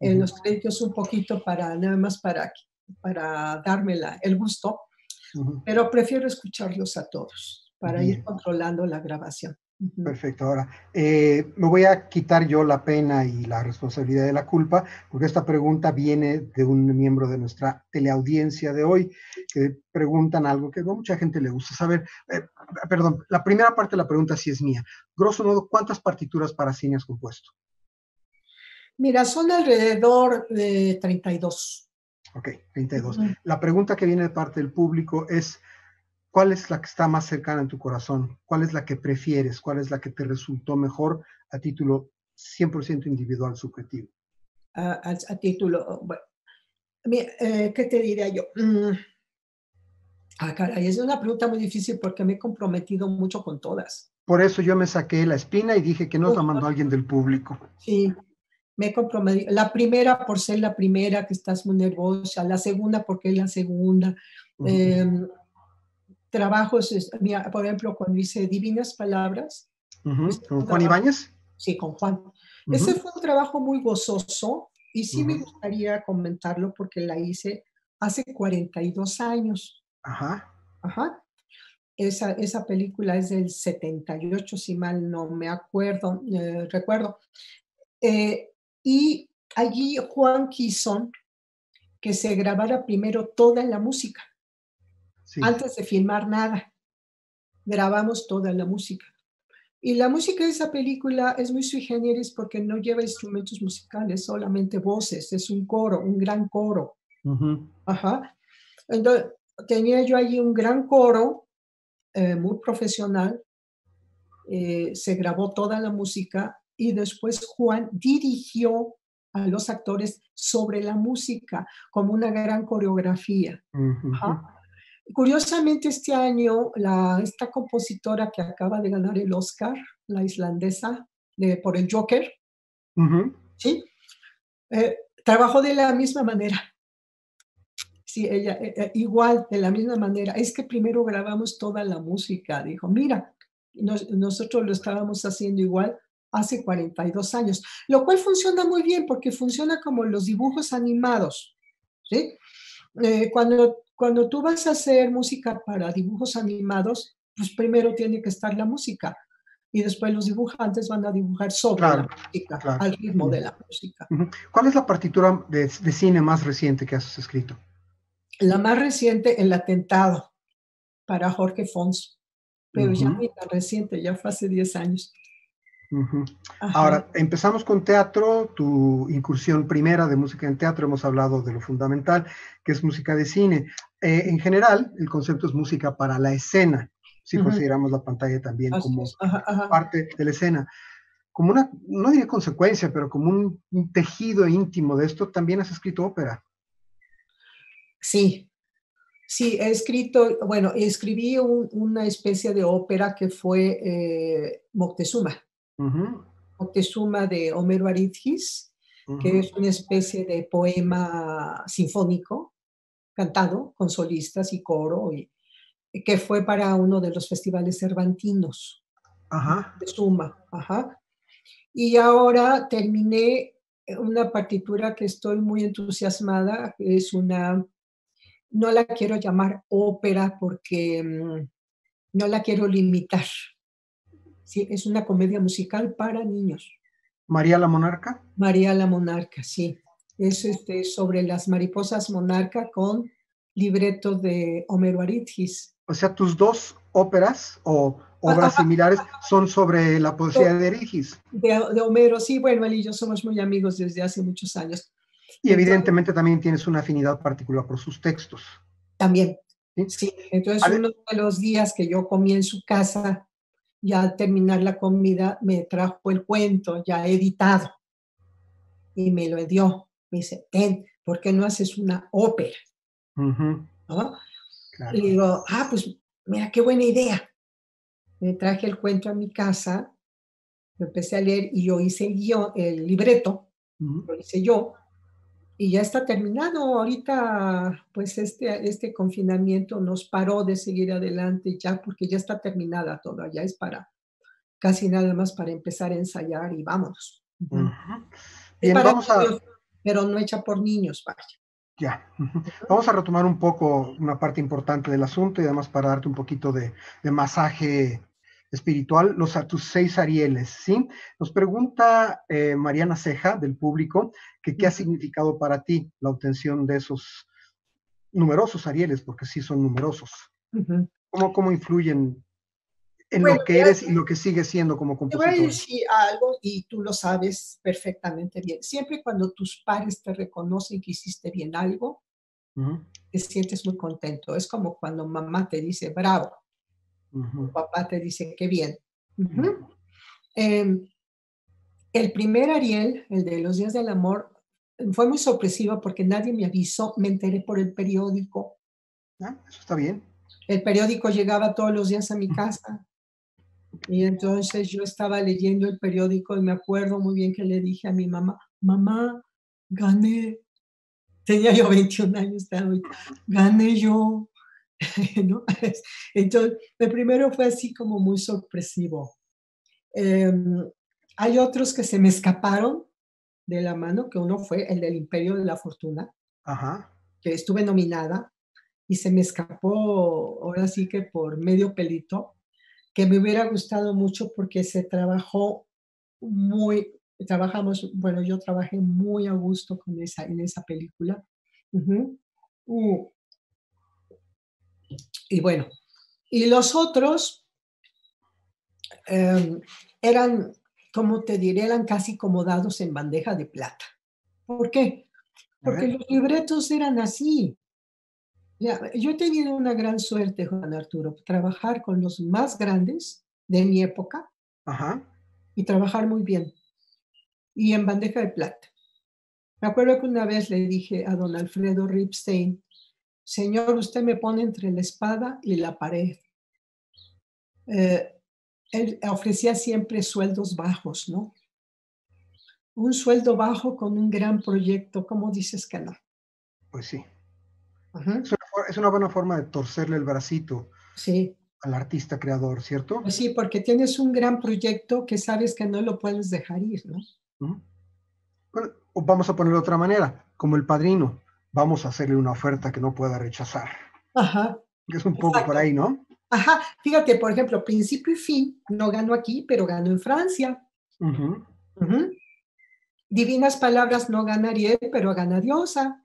en los créditos un poquito para, nada más para, para darme el gusto, pero prefiero escucharlos a todos para ir controlando la grabación. Perfecto. Ahora, eh, me voy a quitar yo la pena y la responsabilidad de la culpa, porque esta pregunta viene de un miembro de nuestra teleaudiencia de hoy, que preguntan algo que a mucha gente le gusta saber. Eh, perdón, la primera parte de la pregunta sí es mía. Grosso modo, ¿cuántas partituras para cine has compuesto? Mira, son alrededor de 32. Ok, 32. La pregunta que viene de parte del público es, ¿Cuál es la que está más cercana en tu corazón? ¿Cuál es la que prefieres? ¿Cuál es la que te resultó mejor a título 100% individual, subjetivo? A, título, bueno, eh, ¿qué te diría yo? Mm. Ah, caray, es una pregunta muy difícil porque me he comprometido mucho con todas. Por eso yo me saqué la espina y dije que no la mandó alguien del público. Sí, me he comprometido. La primera por ser la primera, que estás muy nerviosa. La segunda porque es la segunda trabajos, por ejemplo, cuando hice Divinas Palabras. ¿Con Juan Ibáñez? Sí, con Juan. Ese fue un trabajo muy gozoso y sí me gustaría comentarlo porque la hice hace 42 años. Ajá. Ajá. Esa, esa película es del 78, si mal no me acuerdo, eh, recuerdo. Eh, y allí Juan quiso que se grabara primero toda la música antes de filmar nada. Grabamos toda la música. Y la música de esa película es muy sui generis porque no lleva instrumentos musicales, solamente voces, es un coro, un gran coro. Ajá. Entonces, tenía yo allí un gran coro, eh, muy profesional, eh, se grabó toda la música y después Juan dirigió a los actores sobre la música como una gran coreografía. Curiosamente, este año, la, esta compositora que acaba de ganar el Oscar, la islandesa, de, por el Joker, ¿sí? Eh, trabajó de la misma manera. Sí, ella, eh, eh, igual, de la misma manera. Es que primero grabamos toda la música. Dijo, mira, nosotros lo estábamos haciendo igual hace 42 años, lo cual funciona muy bien porque funciona como los dibujos animados. ¿sí? cuando cuando tú vas a hacer música para dibujos animados, pues primero tiene que estar la música y después los dibujantes van a dibujar sobre la música, al ritmo de la música. ¿Cuál es la partitura de, cine más reciente que has escrito? La más reciente, El Atentado, para Jorge Fons, pero ya no es tan reciente, ya fue hace 10 años. Ahora, empezamos con teatro, tu incursión primera de música en teatro, hemos hablado de lo fundamental, que es música de cine. Eh, en general, el concepto es música para la escena, si consideramos la pantalla también como parte de la escena. Como una, no diría consecuencia, pero como un, tejido íntimo de esto, también has escrito ópera. Sí, sí, he escrito, bueno, escribí una especie de ópera que fue eh, Moctezuma. Moctezuma de Homero Aridgis, que es una especie de poema sinfónico cantado con solistas y coro, y, que fue para uno de los festivales cervantinos de Suma. Ajá. Y ahora terminé una partitura que estoy muy entusiasmada, es una, no la quiero llamar ópera porque mm, no la quiero limitar, Sí, es una comedia musical para niños. ¿María la Monarca? María la Monarca, sí. Es este, sobre las mariposas monarca con libreto de Homero Aridgis. O sea, tus dos óperas o obras similares son sobre la poesía de Aridgis. De, de, Homero, sí, bueno, él y yo somos muy amigos desde hace muchos años. Y evidentemente también tienes una afinidad particular por sus textos. También, sí. Entonces, uno de los días que yo comí en su casa, ya al terminar la comida, me trajo el cuento ya editado y me lo dio. Me dice, ten, ¿por qué no haces una ópera? Y digo, ah, pues mira, qué buena idea. Me traje el cuento a mi casa, lo empecé a leer y yo hice el, el libreto, lo hice yo, y ya está terminado. Ahorita, pues este, este confinamiento nos paró de seguir adelante ya, porque ya está terminada toda, ya es para casi nada más para empezar a ensayar y vámonos. vamos a... pero no hecha por niños, vaya. Ya, vamos a retomar un poco una parte importante del asunto y además para darte un poquito de, masaje espiritual, los a tus seis Arieles, ¿sí? Nos pregunta eh, Mariana Ceja del público que qué ha significado para ti la obtención de esos numerosos Arieles, porque sí son numerosos. ¿Cómo, ¿Cómo influyen en lo que eres y lo que sigues siendo como compositor. Te voy a decir algo y tú lo sabes perfectamente bien. Siempre cuando tus padres te reconocen que hiciste bien algo, te sientes muy contento. Es como cuando mamá te dice bravo, papá te dice qué bien. Em, el primer Ariel, el de los días del amor, fue muy sorpresivo porque nadie me avisó, me enteré por el periódico. Ah, eso está bien. El periódico llegaba todos los días a mi casa. Y entonces yo estaba leyendo el periódico y me acuerdo muy bien que le dije a mi mamá, mamá, gané. Tenía yo 21 años, gané yo. Entonces, el primero fue así como muy sorpresivo. Em, hay otros que se me escaparon de la mano, que uno fue el del Imperio de la Fortuna, que estuve nominada y se me escapó ahora sí que por medio pelito que me hubiera gustado mucho porque se trabajó muy, trabajamos, bueno, yo trabajé muy a gusto con esa, en esa película. Y bueno, y los otros em, eran, como te diré, eran casi como dados en bandeja de plata. ¿Por qué? Porque los libretos eran así yo he tenido una gran suerte, Juan Arturo, trabajar con los más grandes de mi época y trabajar muy bien. Y en bandeja de plata. Me acuerdo que una vez le dije a don Alfredo Ripstein, Señor, usted me pone entre la espada y la pared. Eh, él ofrecía siempre sueldos bajos, ¿no? Un sueldo bajo con un gran proyecto, ¿cómo dices que no? Pues sí es una buena forma de torcerle el bracito sí. al artista creador, ¿cierto? Pues sí, porque tienes un gran proyecto que sabes que no lo puedes dejar ir, ¿no? bueno, vamos a ponerlo de otra manera, como el padrino, vamos a hacerle una oferta que no pueda rechazar. Ajá. Es un poco por ahí, ¿no? Ajá, fíjate, por ejemplo, principio y fin, no ganó aquí, pero ganó en Francia. Divinas palabras no ganaría, pero gana Diosa.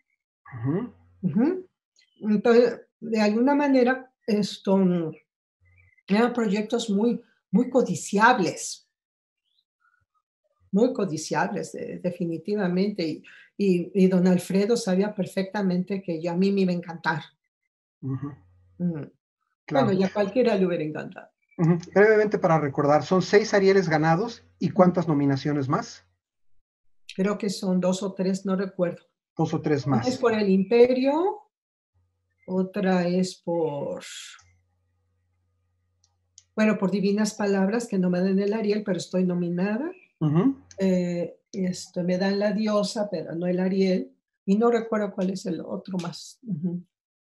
Entonces, de alguna manera, esto, eran proyectos muy, muy codiciables, muy codiciables, definitivamente. Y, don Alfredo sabía perfectamente que ya a mí me iba a encantar. Mm. Bueno, ya cualquiera le hubiera encantado. Brevemente para recordar, son seis Arieles ganados y cuántas nominaciones más? Creo que son dos o tres, no recuerdo. Dos o tres más. Es por el Imperio, otra es por, bueno, por Divinas Palabras, que no me dan el Ariel, pero estoy nominada. Eh, esto, me dan la diosa, pero no el Ariel. Y no recuerdo cuál es el otro más.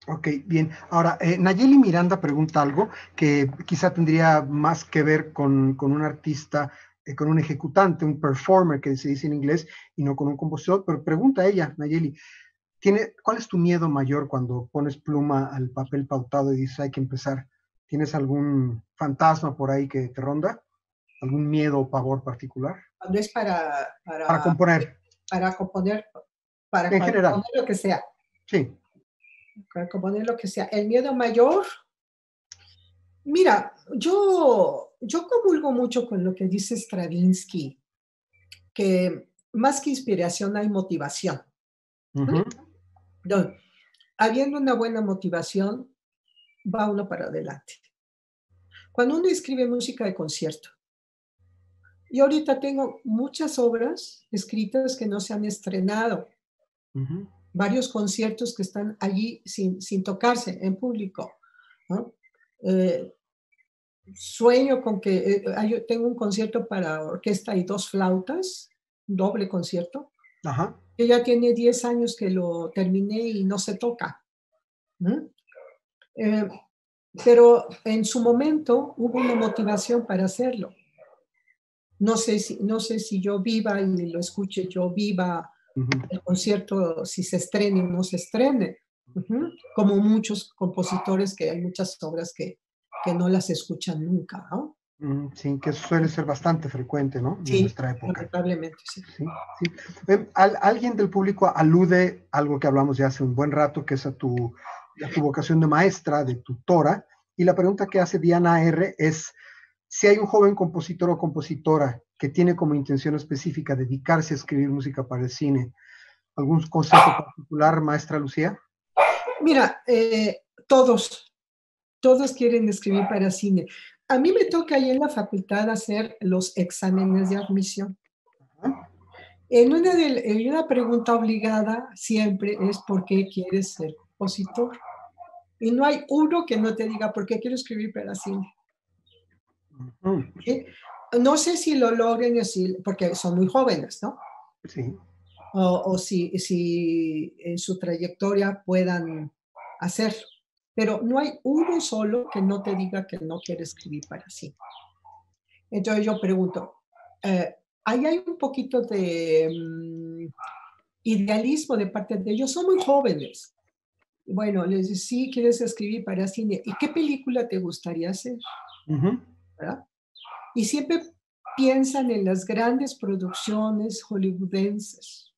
Ok, bien. Ahora, eh, Nayeli Miranda pregunta algo que quizá tendría más que ver con, un artista, eh, con un ejecutante, un performer que se dice en inglés, y no con un compositor, pero pregunta ella, Nayeli, ¿Cuál es tu miedo mayor cuando pones pluma al papel pautado y dices hay que empezar? ¿Tienes algún fantasma por ahí que te ronda? ¿Algún miedo o pavor particular? Cuando es para, para, componer. Para componer, para en general. lo que sea. Sí. componer lo que sea. El miedo mayor, mira, yo, yo comulgo mucho con lo que dice Stravinsky, que más que inspiración hay motivación. habiendo una buena motivación, va uno para adelante. Cuando uno escribe música de concierto, y ahorita tengo muchas obras escritas que no se han estrenado, varios conciertos que están allí sin, sin tocarse en público. Eh, sueño con que eh, tengo un concierto para orquesta y dos flautas, doble concierto, que ya tiene 10 años que lo terminé y no se toca. Eh, pero en su momento hubo una motivación para hacerlo. No sé si, no sé si yo viva y lo escuche yo viva el concierto, si se estrene o no se estrene. Como muchos compositores que hay muchas obras que, que no las escuchan nunca, ¿no? Sí, que suele ser bastante frecuente, ¿no? En nuestra época. Lamentablemente, sí. sí, sí. alguien del público alude a algo que hablamos ya hace un buen rato, que es a tu, a tu vocación de maestra, de tutora, y la pregunta que hace Diana R es, si hay un joven compositor o compositora que tiene como intención específica dedicarse a escribir música para el cine, ¿algún consejo particular, maestra Lucía? Mira, eh, todos, todos quieren escribir para cine. A mí me toca ahí en la facultad hacer los exámenes de admisión. En una, de, en una pregunta obligada siempre es ¿por qué quieres ser compositor? Y no hay uno que no te diga por qué quiero escribir para cine. No sé si lo logren decir, porque son muy jóvenes, ¿no? Sí. O, si, si en su trayectoria puedan hacerlo. Pero no hay uno solo que no te diga que no quiere escribir para sí. Entonces yo pregunto, eh, ahí hay un poquito de mm, idealismo de parte de ellos, son muy jóvenes. Bueno, les dice, sí, quieres escribir para cine. ¿Y qué película te gustaría hacer? Y siempre piensan en las grandes producciones hollywoodenses.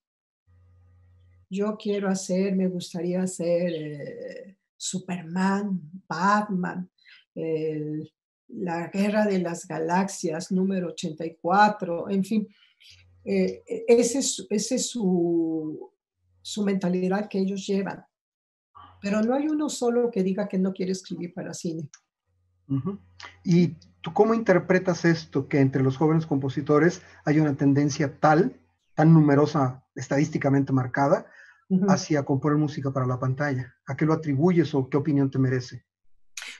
Yo quiero hacer, me gustaría hacer eh, Superman, Batman, la Guerra de las Galaxias número 84, en fin. Eh, ese es, ese es su, su mentalidad que ellos llevan. Pero no hay uno solo que diga que no quiere escribir para cine. ¿Y tú cómo interpretas esto, que entre los jóvenes compositores hay una tendencia tal, tan numerosa, estadísticamente marcada, hacia componer música para la pantalla? ¿A qué lo atribuyes o qué opinión te merece?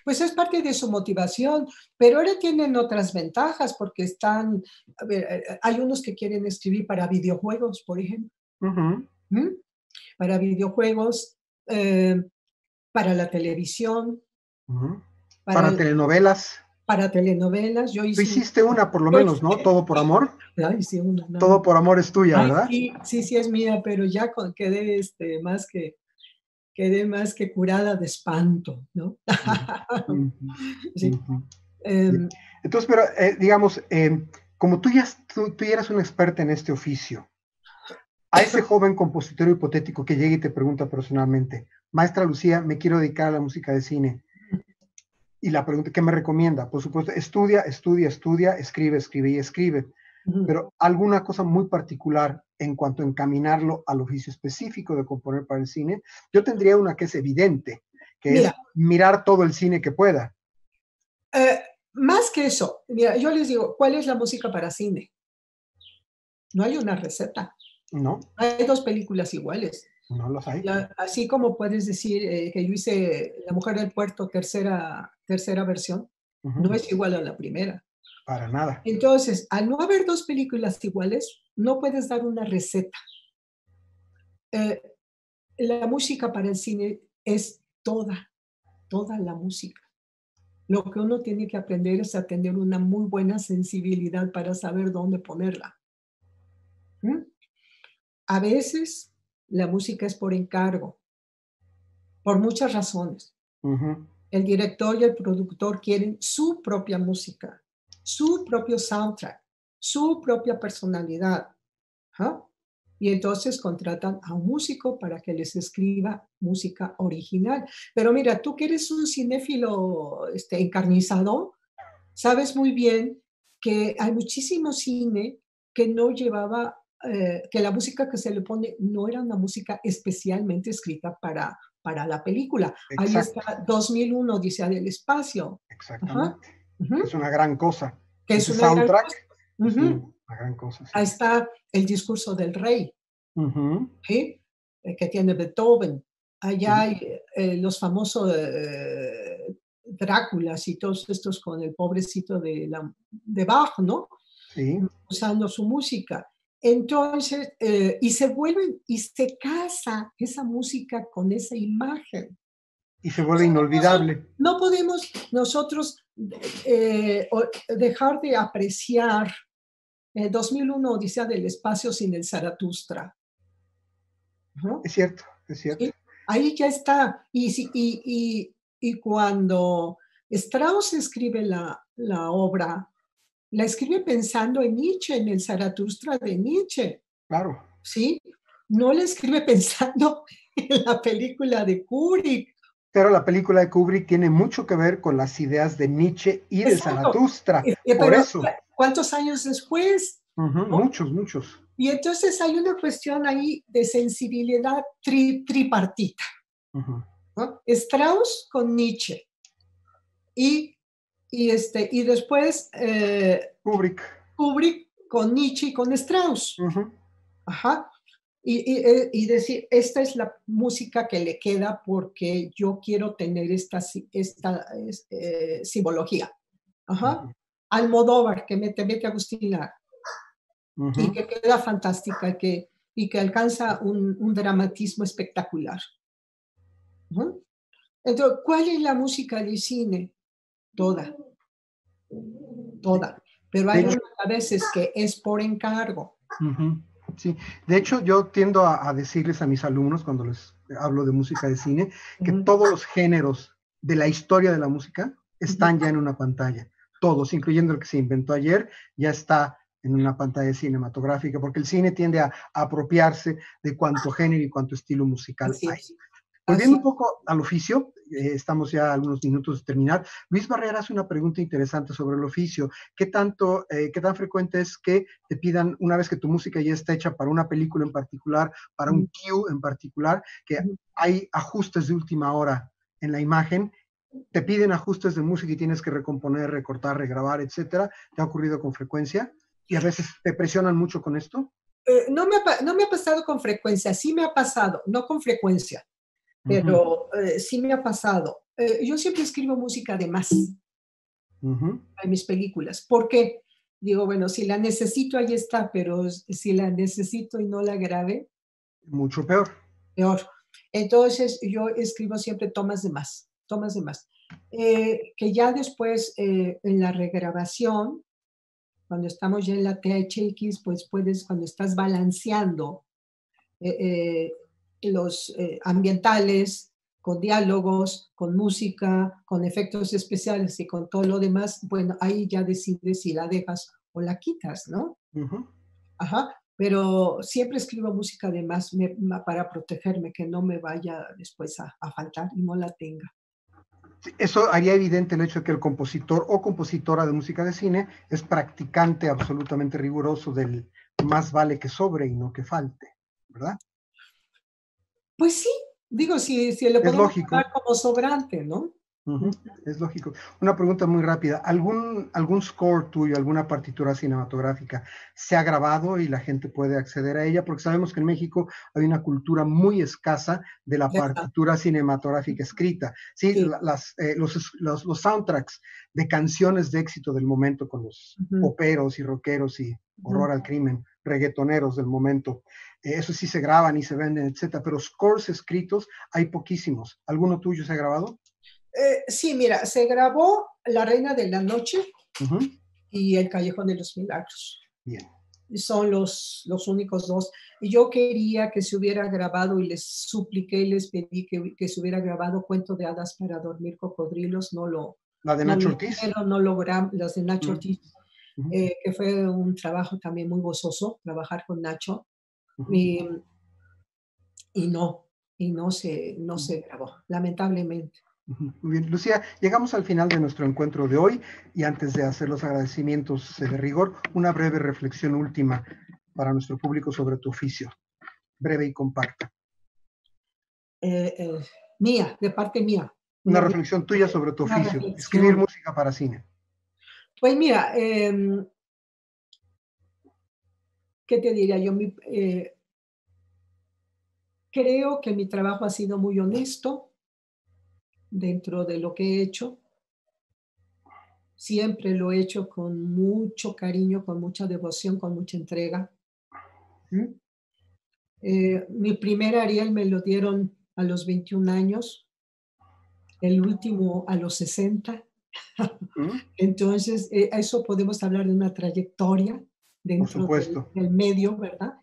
Pues es parte de su motivación, pero ahora tienen otras ventajas porque están, eh, eh, hay unos que quieren escribir para videojuegos, por ejemplo. ¿Mm? Para videojuegos, eh, para la televisión. Para, telenovelas. Para telenovelas. Yo hice, hiciste una por lo menos, ¿no? Todo por amor. Todo por amor es tuya, ¿verdad? Sí, sí, sí es mía, pero ya quedé este, más que quedé más que curada de espanto, ¿no? Em, Entonces, pero eh, digamos, em, como tú ya tú, tú eras una experta en este oficio, a ese joven compositor hipotético que llega y te pregunta personalmente, maestra Lucía, me quiero dedicar a la música de cine. Y la pregunta, ¿qué me recomienda? Por supuesto, estudia, estudia, estudia, escribe, escribe y escribe. Pero alguna cosa muy particular en cuanto a encaminarlo al oficio específico de componer para el cine, yo tendría una que es evidente, que es mirar todo el cine que pueda. Eh, más que eso, mira, yo les digo, ¿cuál es la música para cine? No hay una receta. No. Hay dos películas iguales. No los hay. así como puedes decir eh, que yo hice La Mujer del Puerto, tercera, tercera versión, no es igual a la primera. Para nada. Entonces, al no haber dos películas iguales, no puedes dar una receta. Eh, la música para el cine es toda, toda la música. Lo que uno tiene que aprender es a tener una muy buena sensibilidad para saber dónde ponerla. ¿Mm? A veces la música es por encargo, por muchas razones. El director y el productor quieren su propia música, su propio soundtrack, su propia personalidad. ¿ah? y entonces contratan a un músico para que les escriba música original. Pero mira, tú que eres un cinéfilo este, encarnizado, sabes muy bien que hay muchísimo cine que no llevaba, eh, que la música que se le pone no era una música especialmente escrita para, para la película. Ahí está 2001, Odisea del Espacio. Exactamente. Es una gran cosa. Que es una soundtrack. Gran una gran cosa. Ahí está el discurso del rey, ¿sí? Eh, que tiene Beethoven. Allá hay eh, los famosos eh, Dráculas y todos estos con el pobrecito de, la, de Bach, ¿no? Sí. Usando su música. Entonces, y se vuelve, y se casa esa música con esa imagen. Y se vuelve inolvidable. No podemos nosotros dejar de apreciar 2001 eh, Odisea del Espacio sin el Zaratustra. Es cierto, es cierto. Ahí ya está. Y, y, y, cuando Strauss escribe la, la, obra, la escribe pensando en Nietzsche, en el Zaratustra de Nietzsche. Claro. ¿Sí? No la escribe pensando en la película de Kubrick. Pero la película de Kubrick tiene mucho que ver con las ideas de Nietzsche y de Zaratustra. Eh, eh, Por eso. ¿Cuántos años después? Muchos, muchos. Y entonces hay una cuestión ahí de sensibilidad tripartita. Strauss con Nietzsche. Y, y, este, y después eh, Kubrick. Kubrick con Nietzsche y con Strauss. Ajá. Y, y, eh, y, decir, esta es la música que le queda porque yo quiero tener esta, esta eh, simbología. Ajá. Almodóvar, que me, te mete a Agustina, y que queda fantástica que, y que alcanza un, un dramatismo espectacular. Entonces, ¿cuál es la música del cine? Toda. Toda. Pero hay a veces que es por encargo. Sí, de hecho yo tiendo a, decirles a mis alumnos cuando les hablo de música de cine que todos los géneros de la historia de la música están ya en una pantalla todos, incluyendo el que se inventó ayer, ya está en una pantalla cinematográfica, porque el cine tiende a, apropiarse de cuánto género y cuánto estilo musical hay. Volviendo un poco al oficio, eh, estamos ya a algunos minutos de terminar. Luis Barrera hace una pregunta interesante sobre el oficio. ¿Qué tanto, eh, qué tan frecuente es que te pidan, una vez que tu música ya está hecha para una película en particular, para un cue en particular, que hay ajustes de última hora en la imagen te piden ajustes de música y tienes que recomponer, recortar, regrabar, etcétera. ¿Te ha ocurrido con frecuencia? ¿Y a veces te presionan mucho con esto? Eh, no, me ha, no me ha pasado con frecuencia, sí me ha pasado, no con frecuencia, pero eh, sí me ha pasado. Eh, yo siempre escribo música de más en mis películas. ¿Por qué? Digo, bueno, si la necesito, ahí está, pero si la necesito y no la grave. Mucho peor. Peor. Entonces, yo escribo siempre tomas de más tomas de más. Eh, que ya después eh, en la regrabación, cuando estamos ya en la THX, pues puedes, cuando estás balanceando eh, los ambientales con diálogos, con música, con efectos especiales y con todo lo demás, bueno, ahí ya decides si la dejas o la quitas, ¿no? Ajá, pero siempre escribo música de más para protegerme, que no me vaya después a, a faltar y no la tenga. Eso haría evidente el hecho de que el compositor o compositora de música de cine es practicante absolutamente riguroso del más vale que sobre y no que falte, ¿verdad? Pues sí, digo, si, si le podemos llamar como sobrante, ¿no? Es lógico. Una pregunta muy rápida. ¿Algún, ¿Algún score tuyo, alguna partitura cinematográfica se ha grabado y la gente puede acceder a ella? Porque sabemos que en México hay una cultura muy escasa de la partitura cinematográfica escrita. Sí, Las, eh, los, los, soundtracks de canciones de éxito del momento con los poperos y rockeros y horror al crimen, reggaetoneros del momento. Eh, eso sí se graban y se venden, etcétera, pero scores escritos hay poquísimos. ¿Alguno tuyo se ha grabado? Eh, sí, mira, se grabó La Reina de la Noche y El Callejón de los Milagros. Bien. Son los, los únicos dos. Y yo quería que se hubiera grabado y les supliqué y les pedí que, que se hubiera grabado Cuento de Hadas para Dormir Cocodrilos. No lo. La de Nacho Ortiz. Pero no logramos, las de Nacho Ortiz, eh, que fue un trabajo también muy gozoso, trabajar con Nacho. y, no, y no se, no se grabó, lamentablemente. Muy bien, Lucía, llegamos al final de nuestro encuentro de hoy y antes de hacer los agradecimientos de rigor, una breve reflexión última para nuestro público sobre tu oficio, breve y compacta. Eh, eh, mía, de parte mía. Una reflexión tuya sobre tu oficio, escribir música para cine. Pues mira, em, ¿qué te diría yo? Eh, creo que mi trabajo ha sido muy honesto dentro de lo que he hecho. Siempre lo he hecho con mucho cariño, con mucha devoción, con mucha entrega. ¿Mm? Mi primer Ariel me lo dieron a los 21 años, el último a los 60. Entonces, eh, eso podemos hablar de una trayectoria dentro del, medio, ¿verdad?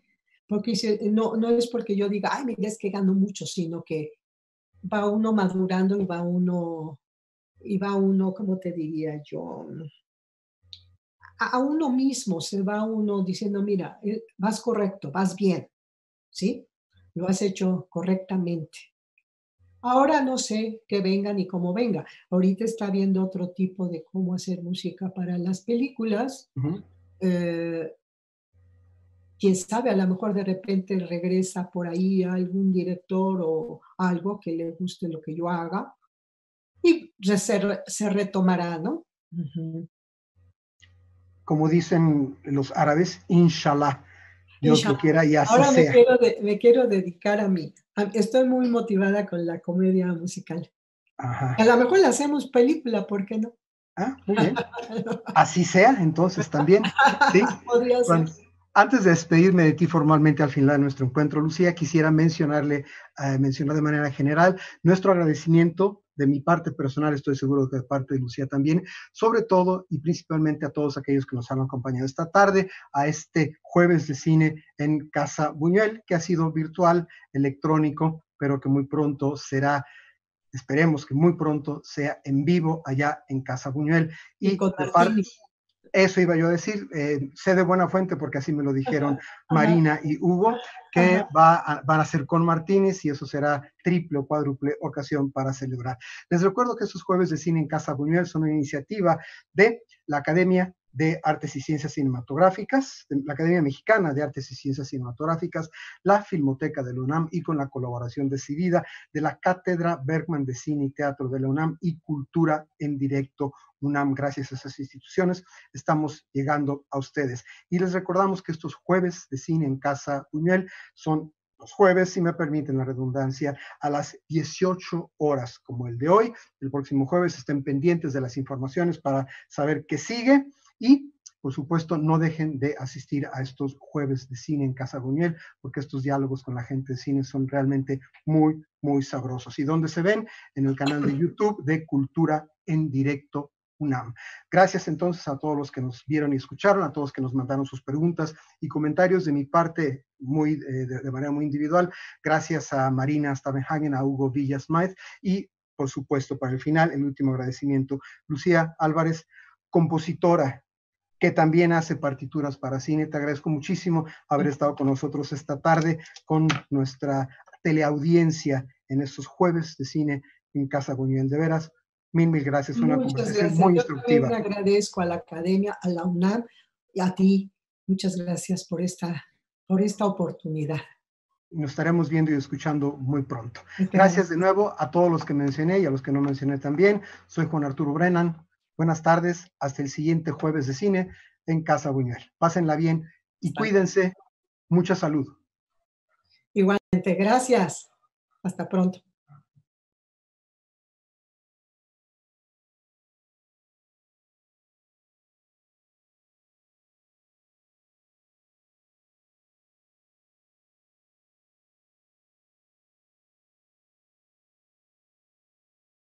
Porque no, no es porque yo diga, ay, mira, es que gano mucho, sino que va uno madurando y va uno, y va uno, ¿cómo te diría yo? A, uno mismo se va uno diciendo, mira, eh, vas correcto, vas bien, ¿sí? Lo has hecho correctamente. Ahora no sé qué venga ni cómo venga. Ahorita está viendo otro tipo de cómo hacer música para las películas quién sabe, a lo mejor de repente regresa por ahí algún director o algo que le guste lo que yo haga y se, se retomará, ¿no? Como dicen los árabes, inshallah. Dios lo quiera y así Ahora Me, quiero me quiero dedicar a mí. Estoy muy motivada con la comedia musical. A lo mejor le hacemos película, ¿por qué no? Ah, muy bien. Así sea, entonces también. ¿sí? Podría ser. Antes de despedirme de ti formalmente al final de nuestro encuentro, Lucía, quisiera mencionarle, eh, mencionar de manera general nuestro agradecimiento de mi parte personal, estoy seguro que de parte de Lucía también, sobre todo y principalmente a todos aquellos que nos han acompañado esta tarde, a este jueves de cine en Casa Buñuel, que ha sido virtual, electrónico, pero que muy pronto será esperemos que muy pronto sea en vivo allá en Casa Buñuel. Y, con eso iba yo a decir, eh, sé de buena fuente porque así me lo dijeron Marina y Hugo, que va van a ser con Martínez y eso será triple o cuádruple ocasión para celebrar. Les recuerdo que estos jueves de cine en Casa Buñuel son una iniciativa de la Academia de Artes y Ciencias Cinematográficas, la Academia Mexicana de Artes y Ciencias Cinematográficas, la Filmoteca de la UNAM y con la colaboración decidida de la Cátedra Bergman de Cine y Teatro de la UNAM y Cultura en Directo UNAM. Gracias a esas instituciones estamos llegando a ustedes. Y les recordamos que estos jueves de cine en Casa Buñuel son los jueves, si me permiten la redundancia, a las 18 horas, como el de hoy. El próximo jueves estén pendientes de las informaciones para saber qué sigue. Y, por supuesto, no dejen de asistir a estos jueves de cine en Casa Buñuel, porque estos diálogos con la gente de cine son realmente muy, muy sabrosos. ¿Y dónde se ven? En el canal de YouTube de Cultura en Directo UNAM. Gracias entonces a todos los que nos vieron y escucharon, a todos que nos mandaron sus preguntas y comentarios de mi parte muy, eh, de, manera muy individual. Gracias a Marina Stavenhagen, a Hugo Villas y, por supuesto, para el final, el último agradecimiento, Lucía Álvarez, compositora que también hace partituras para cine. Te agradezco muchísimo haber estado con nosotros esta tarde con nuestra teleaudiencia en estos jueves de cine en Casa Buñuel. De veras, mil, mil gracias. Una conversación muy instructiva. Yo agradezco a la academia, a la UNAM y a ti. Muchas gracias por esta, por esta oportunidad. Nos estaremos viendo y escuchando muy pronto. Gracias de nuevo a todos los que mencioné y a los que no mencioné también. Soy Juan Arturo Brennan. Buenas tardes, hasta el siguiente jueves de cine en Casa Buñuel. Pásenla bien y cuídense. Mucha salud. Igualmente, gracias. Hasta pronto.